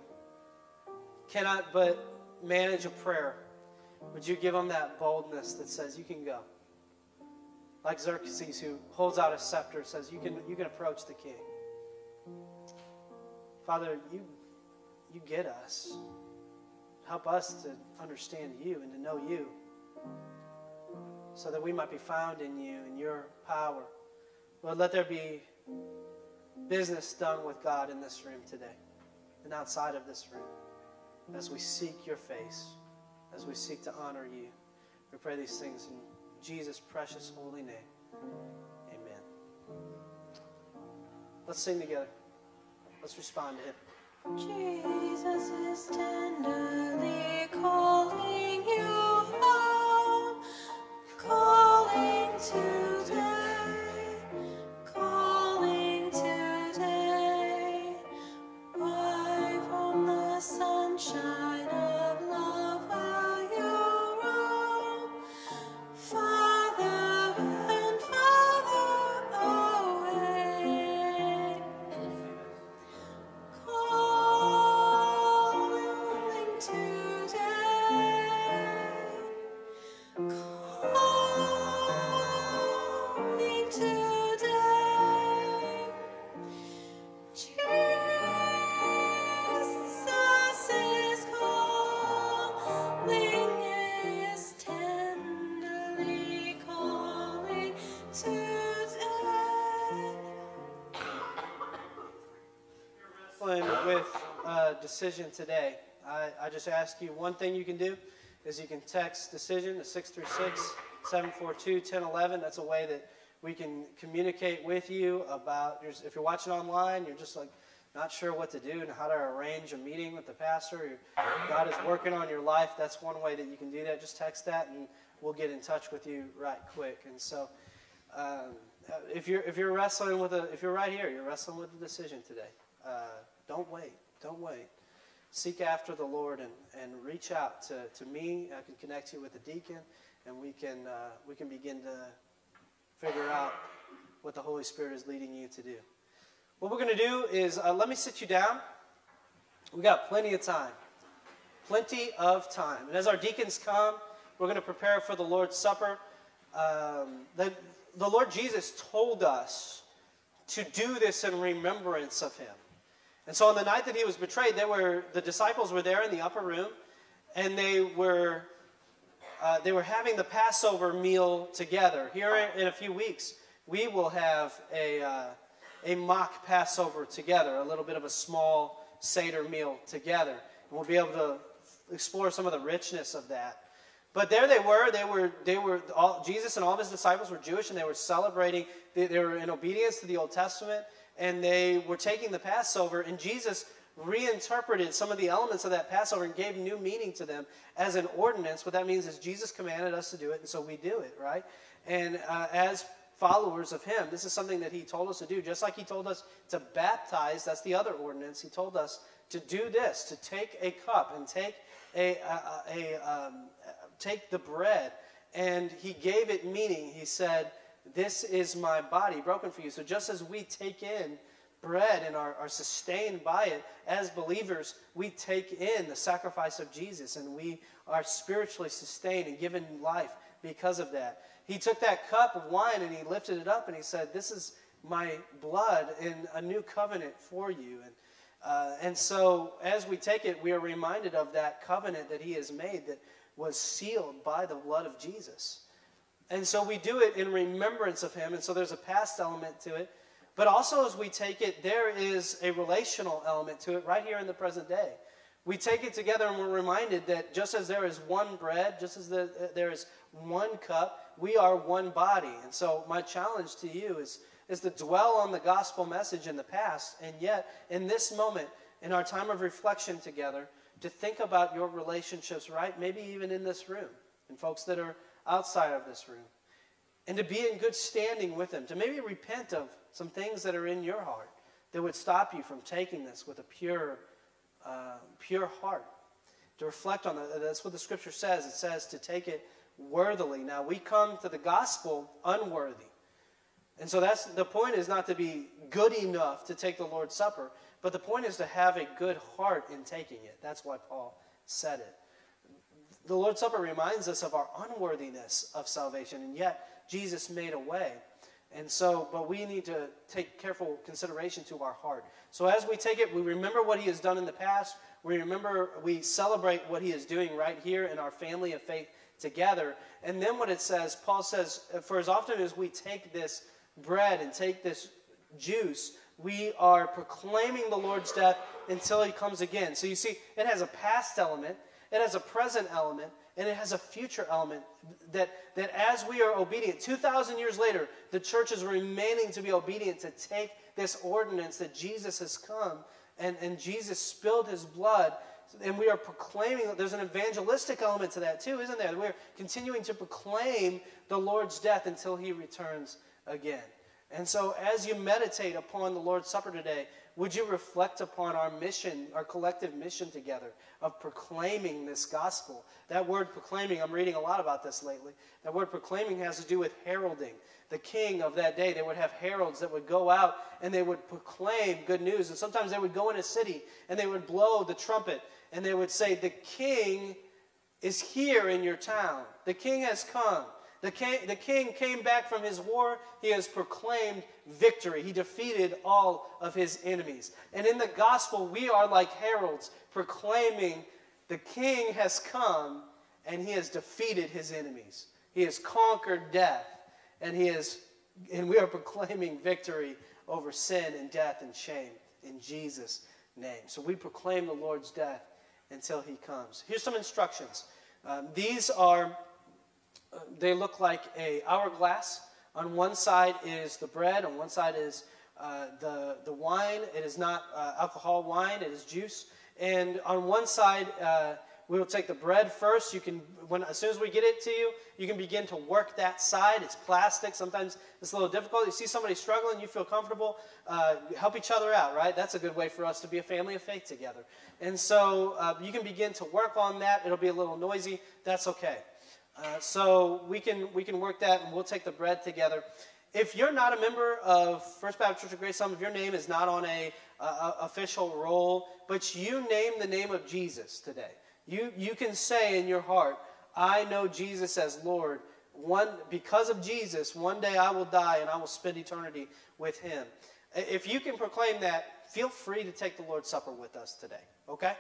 cannot but manage a prayer, would you give them that boldness that says, You can go? Like Xerxes, who holds out a scepter, says, You can, you can approach the king. Father, you, you get us. Help us to understand you and to know you. so that we might be found in you and your power. Lord, let there be business done with God in this room today and outside of this room as we seek your face, as we seek to honor you. We pray these things in Jesus' precious holy name. Amen. Let's sing together. Let's respond to him. Jesus is tenderly calling you home, calling today, decision today, I, I just ask you one thing you can do is you can text decision to 636 742 1011. That's a way that we can communicate with you about your, if you're watching online, you're just like not sure what to do and how to arrange a meeting with the pastor. or God is working on your life. That's one way that you can do that. Just text that and we'll get in touch with you right quick. And so, um, uh, if you're if you're wrestling with a if you're right here, you're wrestling with a decision today. Uh, don't wait. Don't wait. Seek after the Lord and, and reach out to, to me. I can connect you with a deacon, and we can uh, we can begin to figure out what the Holy Spirit is leading you to do. What we're going to do is uh, let me sit you down. We got plenty of time. Plenty of time. And as our deacons come, we're going to prepare for the Lord's Supper. Um, the, the Lord Jesus told us to do this in remembrance of him. And so on the night that he was betrayed, there were the disciples were there in the upper room, and they were uh, they were having the Passover meal together. Here in a few weeks, we will have a uh, a mock Passover together, a little bit of a small Seder meal together, and we'll be able to explore some of the richness of that. But there they were. They were. They were. All, Jesus and all of his disciples were Jewish, and they were celebrating. They, they were in obedience to the Old Testament, and they were taking the Passover. And Jesus reinterpreted some of the elements of that Passover and gave new meaning to them as an ordinance. What that means is Jesus commanded us to do it, and so we do it, right? And uh, as followers of Him, this is something that He told us to do. Just like He told us to baptize, that's the other ordinance. He told us to do this, to take a cup and take a, a, a um, take the bread, and He gave it meaning. He said, "This is my body broken for you." So just as we take in bread and are, are sustained by it as believers we take in the sacrifice of jesus and we are spiritually sustained and given life because of that. He took that cup of wine and he lifted it up and he said this is my blood in a new covenant for you. And uh, and so as we take it we are reminded of that covenant that he has made that was sealed by the blood of jesus and so we do it in remembrance of him and so there's a past element to it but also, as we take it, there is a relational element to it right here in the present day. We take it together and we're reminded that just as there is one bread, just as the, uh, there is one cup, we are one body. And so, my challenge to you is, is to dwell on the gospel message in the past, and yet, in this moment, in our time of reflection together, to think about your relationships, right? Maybe even in this room, and folks that are outside of this room and to be in good standing with Him, to maybe repent of some things that are in your heart that would stop you from taking this with a pure, uh, pure heart. To reflect on that. That's what the Scripture says. It says to take it worthily. Now we come to the gospel unworthy, and so that's the point. Is not to be good enough to take the Lord's Supper, but the point is to have a good heart in taking it. That's why Paul said it. The Lord's Supper reminds us of our unworthiness of salvation, and yet Jesus made a way. And so, but we need to take careful consideration to our heart. So as we take it, we remember what he has done in the past. We remember, we celebrate what he is doing right here in our family of faith together. And then what it says, Paul says, for as often as we take this bread and take this juice, we are proclaiming the Lord's death until he comes again. So you see, it has a past element, it has a present element, and it has a future element that, that as we are obedient, 2,000 years later, the church is remaining to be obedient to take this ordinance that Jesus has come and, and Jesus spilled his blood. And we are proclaiming, there's an evangelistic element to that too, isn't there? We're continuing to proclaim the Lord's death until he returns again. And so, as you meditate upon the Lord's Supper today, would you reflect upon our mission, our collective mission together of proclaiming this gospel? That word proclaiming, I'm reading a lot about this lately. That word proclaiming has to do with heralding. The king of that day, they would have heralds that would go out and they would proclaim good news. And sometimes they would go in a city and they would blow the trumpet and they would say, The king is here in your town. The king has come. The king, the king came back from his war. He has proclaimed victory. He defeated all of his enemies. And in the gospel, we are like heralds proclaiming the king has come and he has defeated his enemies. He has conquered death and he is and we are proclaiming victory over sin and death and shame in Jesus name. So we proclaim the Lord's death until he comes. Here's some instructions. Um, these are they look like a hourglass. On one side is the bread, on one side is uh, the, the wine. It is not uh, alcohol wine, it is juice. And on one side, uh, we will take the bread first. You can, when, as soon as we get it to you, you can begin to work that side. It's plastic. Sometimes it's a little difficult. You see somebody struggling, you feel comfortable. Uh, help each other out, right? That's a good way for us to be a family of faith together. And so uh, you can begin to work on that. It'll be a little noisy. That's okay. Uh, so we can we can work that, and we'll take the bread together. If you're not a member of First Baptist Church of Gray Summit of your name is not on a, official roll, but you name the name of Jesus today. You you can say in your heart, "I know Jesus as Lord." One because of Jesus, one day I will die and I will spend eternity with Him. If you can proclaim that, feel free to take the Lord's Supper with us today. Okay?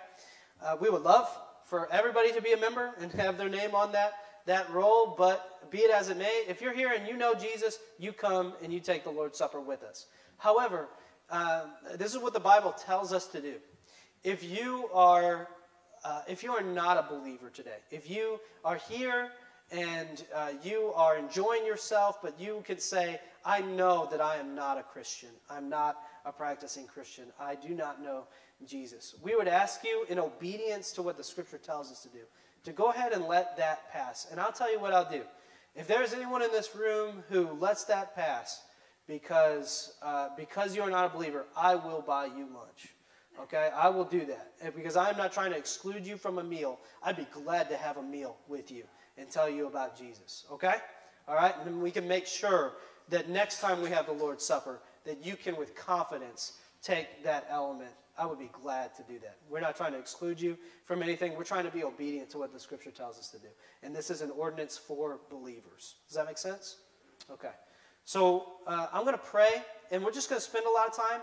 Uh, we would love for everybody to be a member and have their name on that that role, but be it as it may, if you're here and you know Jesus, you come and you take the Lord's Supper with us. However, uh, this is what the Bible tells us to do. If you are, uh, if you are not a believer today, if you are here and uh, you are enjoying yourself, but you could say, I know that I am not a Christian. I'm not a practicing Christian. I do not know Jesus. We would ask you, in obedience to what the Scripture tells us to do, to go ahead and let that pass. And I'll tell you what I'll do. If there's anyone in this room who lets that pass because, uh, because you're not a believer, I will buy you lunch. Okay? I will do that. And because I'm not trying to exclude you from a meal. I'd be glad to have a meal with you and tell you about Jesus. Okay? All right? And we can make sure that next time we have the Lord's Supper, that you can, with confidence, take that element I would be glad to do that. We're not trying to exclude you from anything. We're trying to be obedient to what the scripture tells us to do. And this is an ordinance for believers. Does that make sense? Okay. So uh, I'm going to pray, and we're just going to spend a lot of time.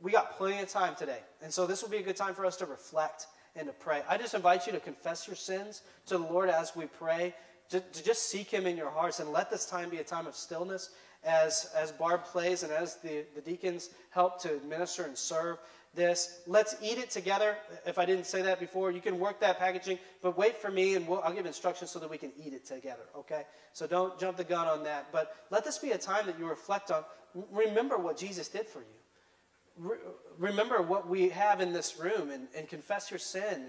We got plenty of time today. And so this will be a good time for us to reflect and to pray. I just invite you to confess your sins to the Lord as we pray, to, to just seek Him in your hearts, and let this time be a time of stillness as, as Barb plays and as the, the deacons help to minister and serve this. Let's eat it together. If I didn't say that before, you can work that packaging, but wait for me and we'll, I'll give instructions so that we can eat it together, okay? So don't jump the gun on that. But let this be a time that you reflect on. Remember what Jesus did for you. Re- remember what we have in this room and, and confess your sin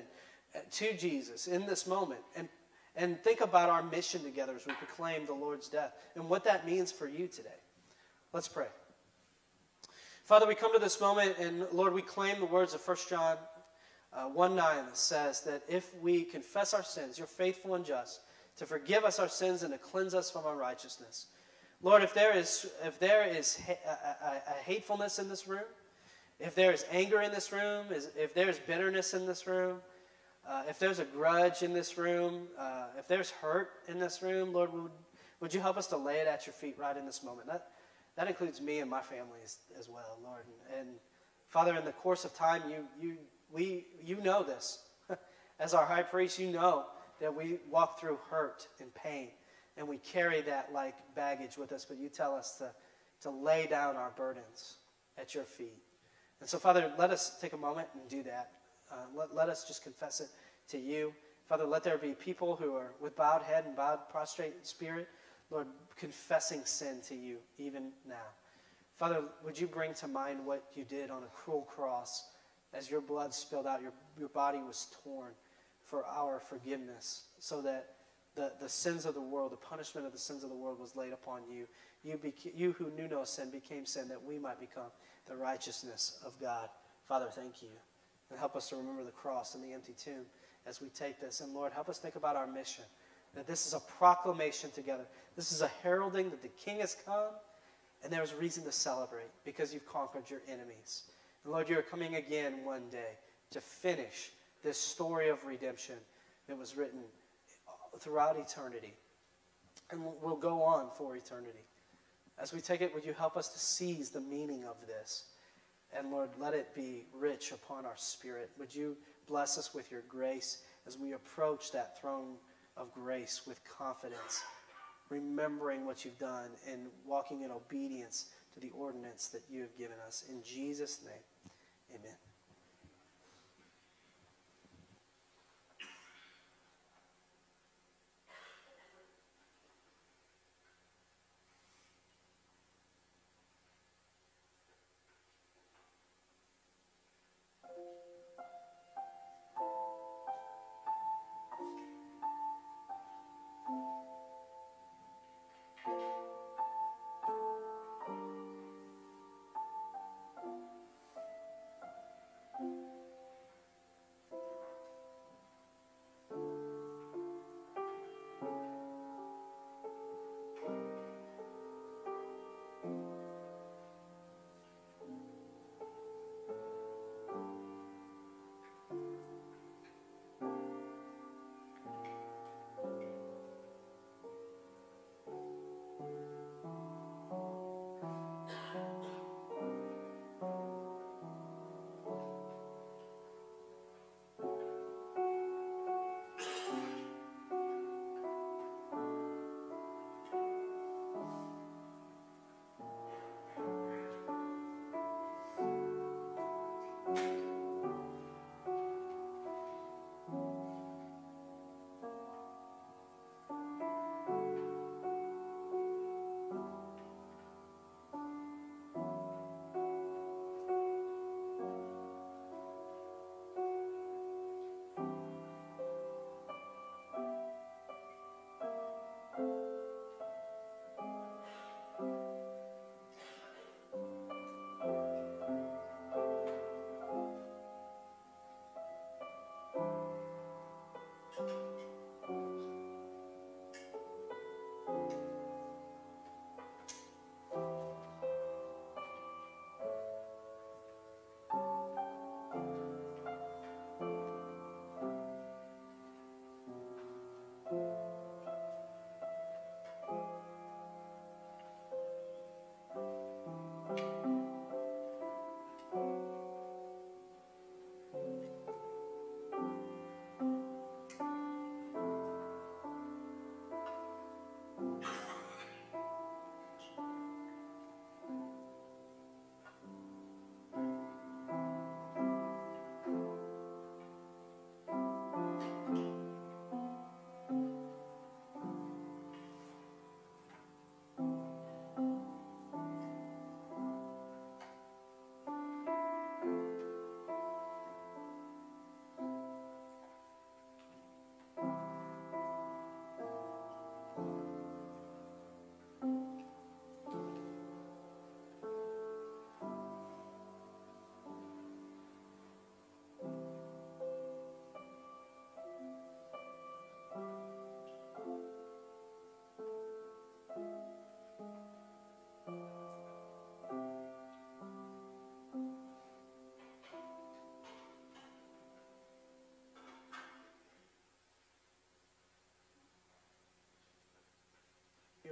to Jesus in this moment. And, and think about our mission together as we proclaim the Lord's death and what that means for you today. Let's pray. Father, we come to this moment, and Lord, we claim the words of 1 John uh, 1 9 that says that if we confess our sins, you're faithful and just to forgive us our sins and to cleanse us from our unrighteousness. Lord, if there is, if there is ha- a, a, a, hatefulness in this room, if there is anger in this room, is, if there's bitterness in this room, uh, if there's a grudge in this room, uh, if there's hurt in this room, Lord, would, would you help us to lay it at your feet right in this moment? That includes me and my family as, as well, Lord. And, and, Father, in the course of time, you, you, we, you know this. *laughs* As our high priest, you know that we walk through hurt and pain, and we carry that like baggage with us, but you tell us to, to lay down our burdens at your feet. And so, Father, let us take a moment and do that. Uh, let, let us just confess it to you. Father, let there be people who are with bowed head and bowed prostrate spirit, Lord, confessing sin to you even now. Father, would you bring to mind what you did on a cruel cross as your blood spilled out, your, your body was torn for our forgiveness, so that the, the sins of the world, the punishment of the sins of the world was laid upon you. You, beca- you who knew no sin became sin that we might become the righteousness of God. Father, thank you. And help us to remember the cross and the empty tomb as we take this. And Lord, help us think about our mission. That this is a proclamation together. This is a heralding that the King has come, and there's reason to celebrate because you've conquered your enemies. And Lord, you're coming again one day to finish this story of redemption that was written throughout eternity and will- will go on for eternity. As we take it, would you help us to seize the meaning of this? And Lord, let it be rich upon our spirit. Would you bless us with your grace as we approach that throne of grace with confidence, remembering what you've done and walking in obedience to the ordinance that you have given us. In Jesus' name, amen.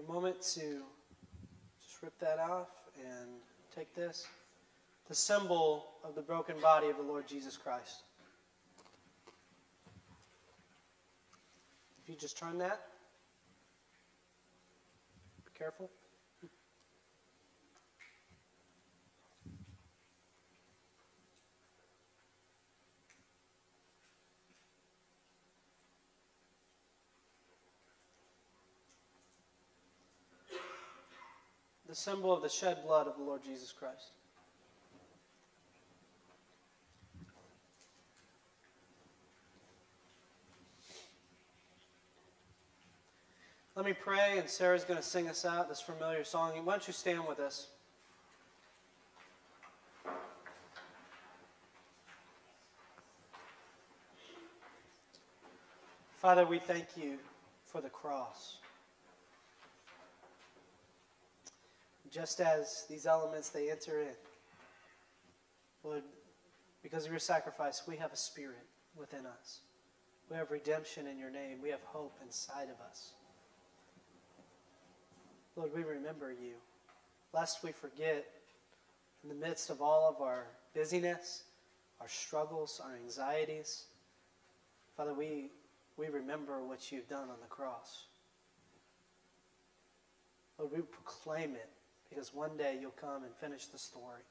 Your moment to just rip that off and take this. The symbol of the broken body of the Lord Jesus Christ. If you just turn that, be careful. The symbol of the shed blood of the Lord Jesus Christ. Let me pray, and Sarah's going to sing us out this familiar song. Why don't you stand with us? Father, we thank you for the cross. Just as these elements they enter in, Lord, because of your sacrifice, we have a spirit within us. We have redemption in your name. We have hope inside of us. Lord, we remember you. Lest we forget, in the midst of all of our busyness, our struggles, our anxieties, Father, we, we remember what you've done on the cross. Lord, we proclaim it because one day you'll come and finish the story.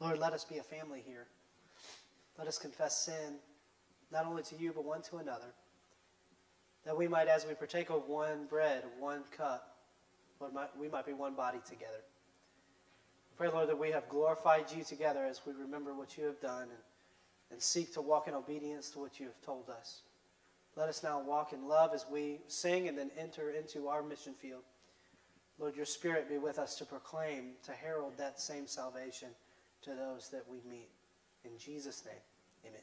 Lord, let us be a family here. Let us confess sin, not only to you, but one to another that we might, as we partake of one bread, one cup, Lord, we might be one body together. Pray, Lord, that we have glorified you together as we remember what you have done and, and seek to walk in obedience to what you have told us. Let us now walk in love as we sing and then enter into our mission field. Lord, your spirit be with us to proclaim, to herald that same salvation to those that we meet. In Jesus' name, amen.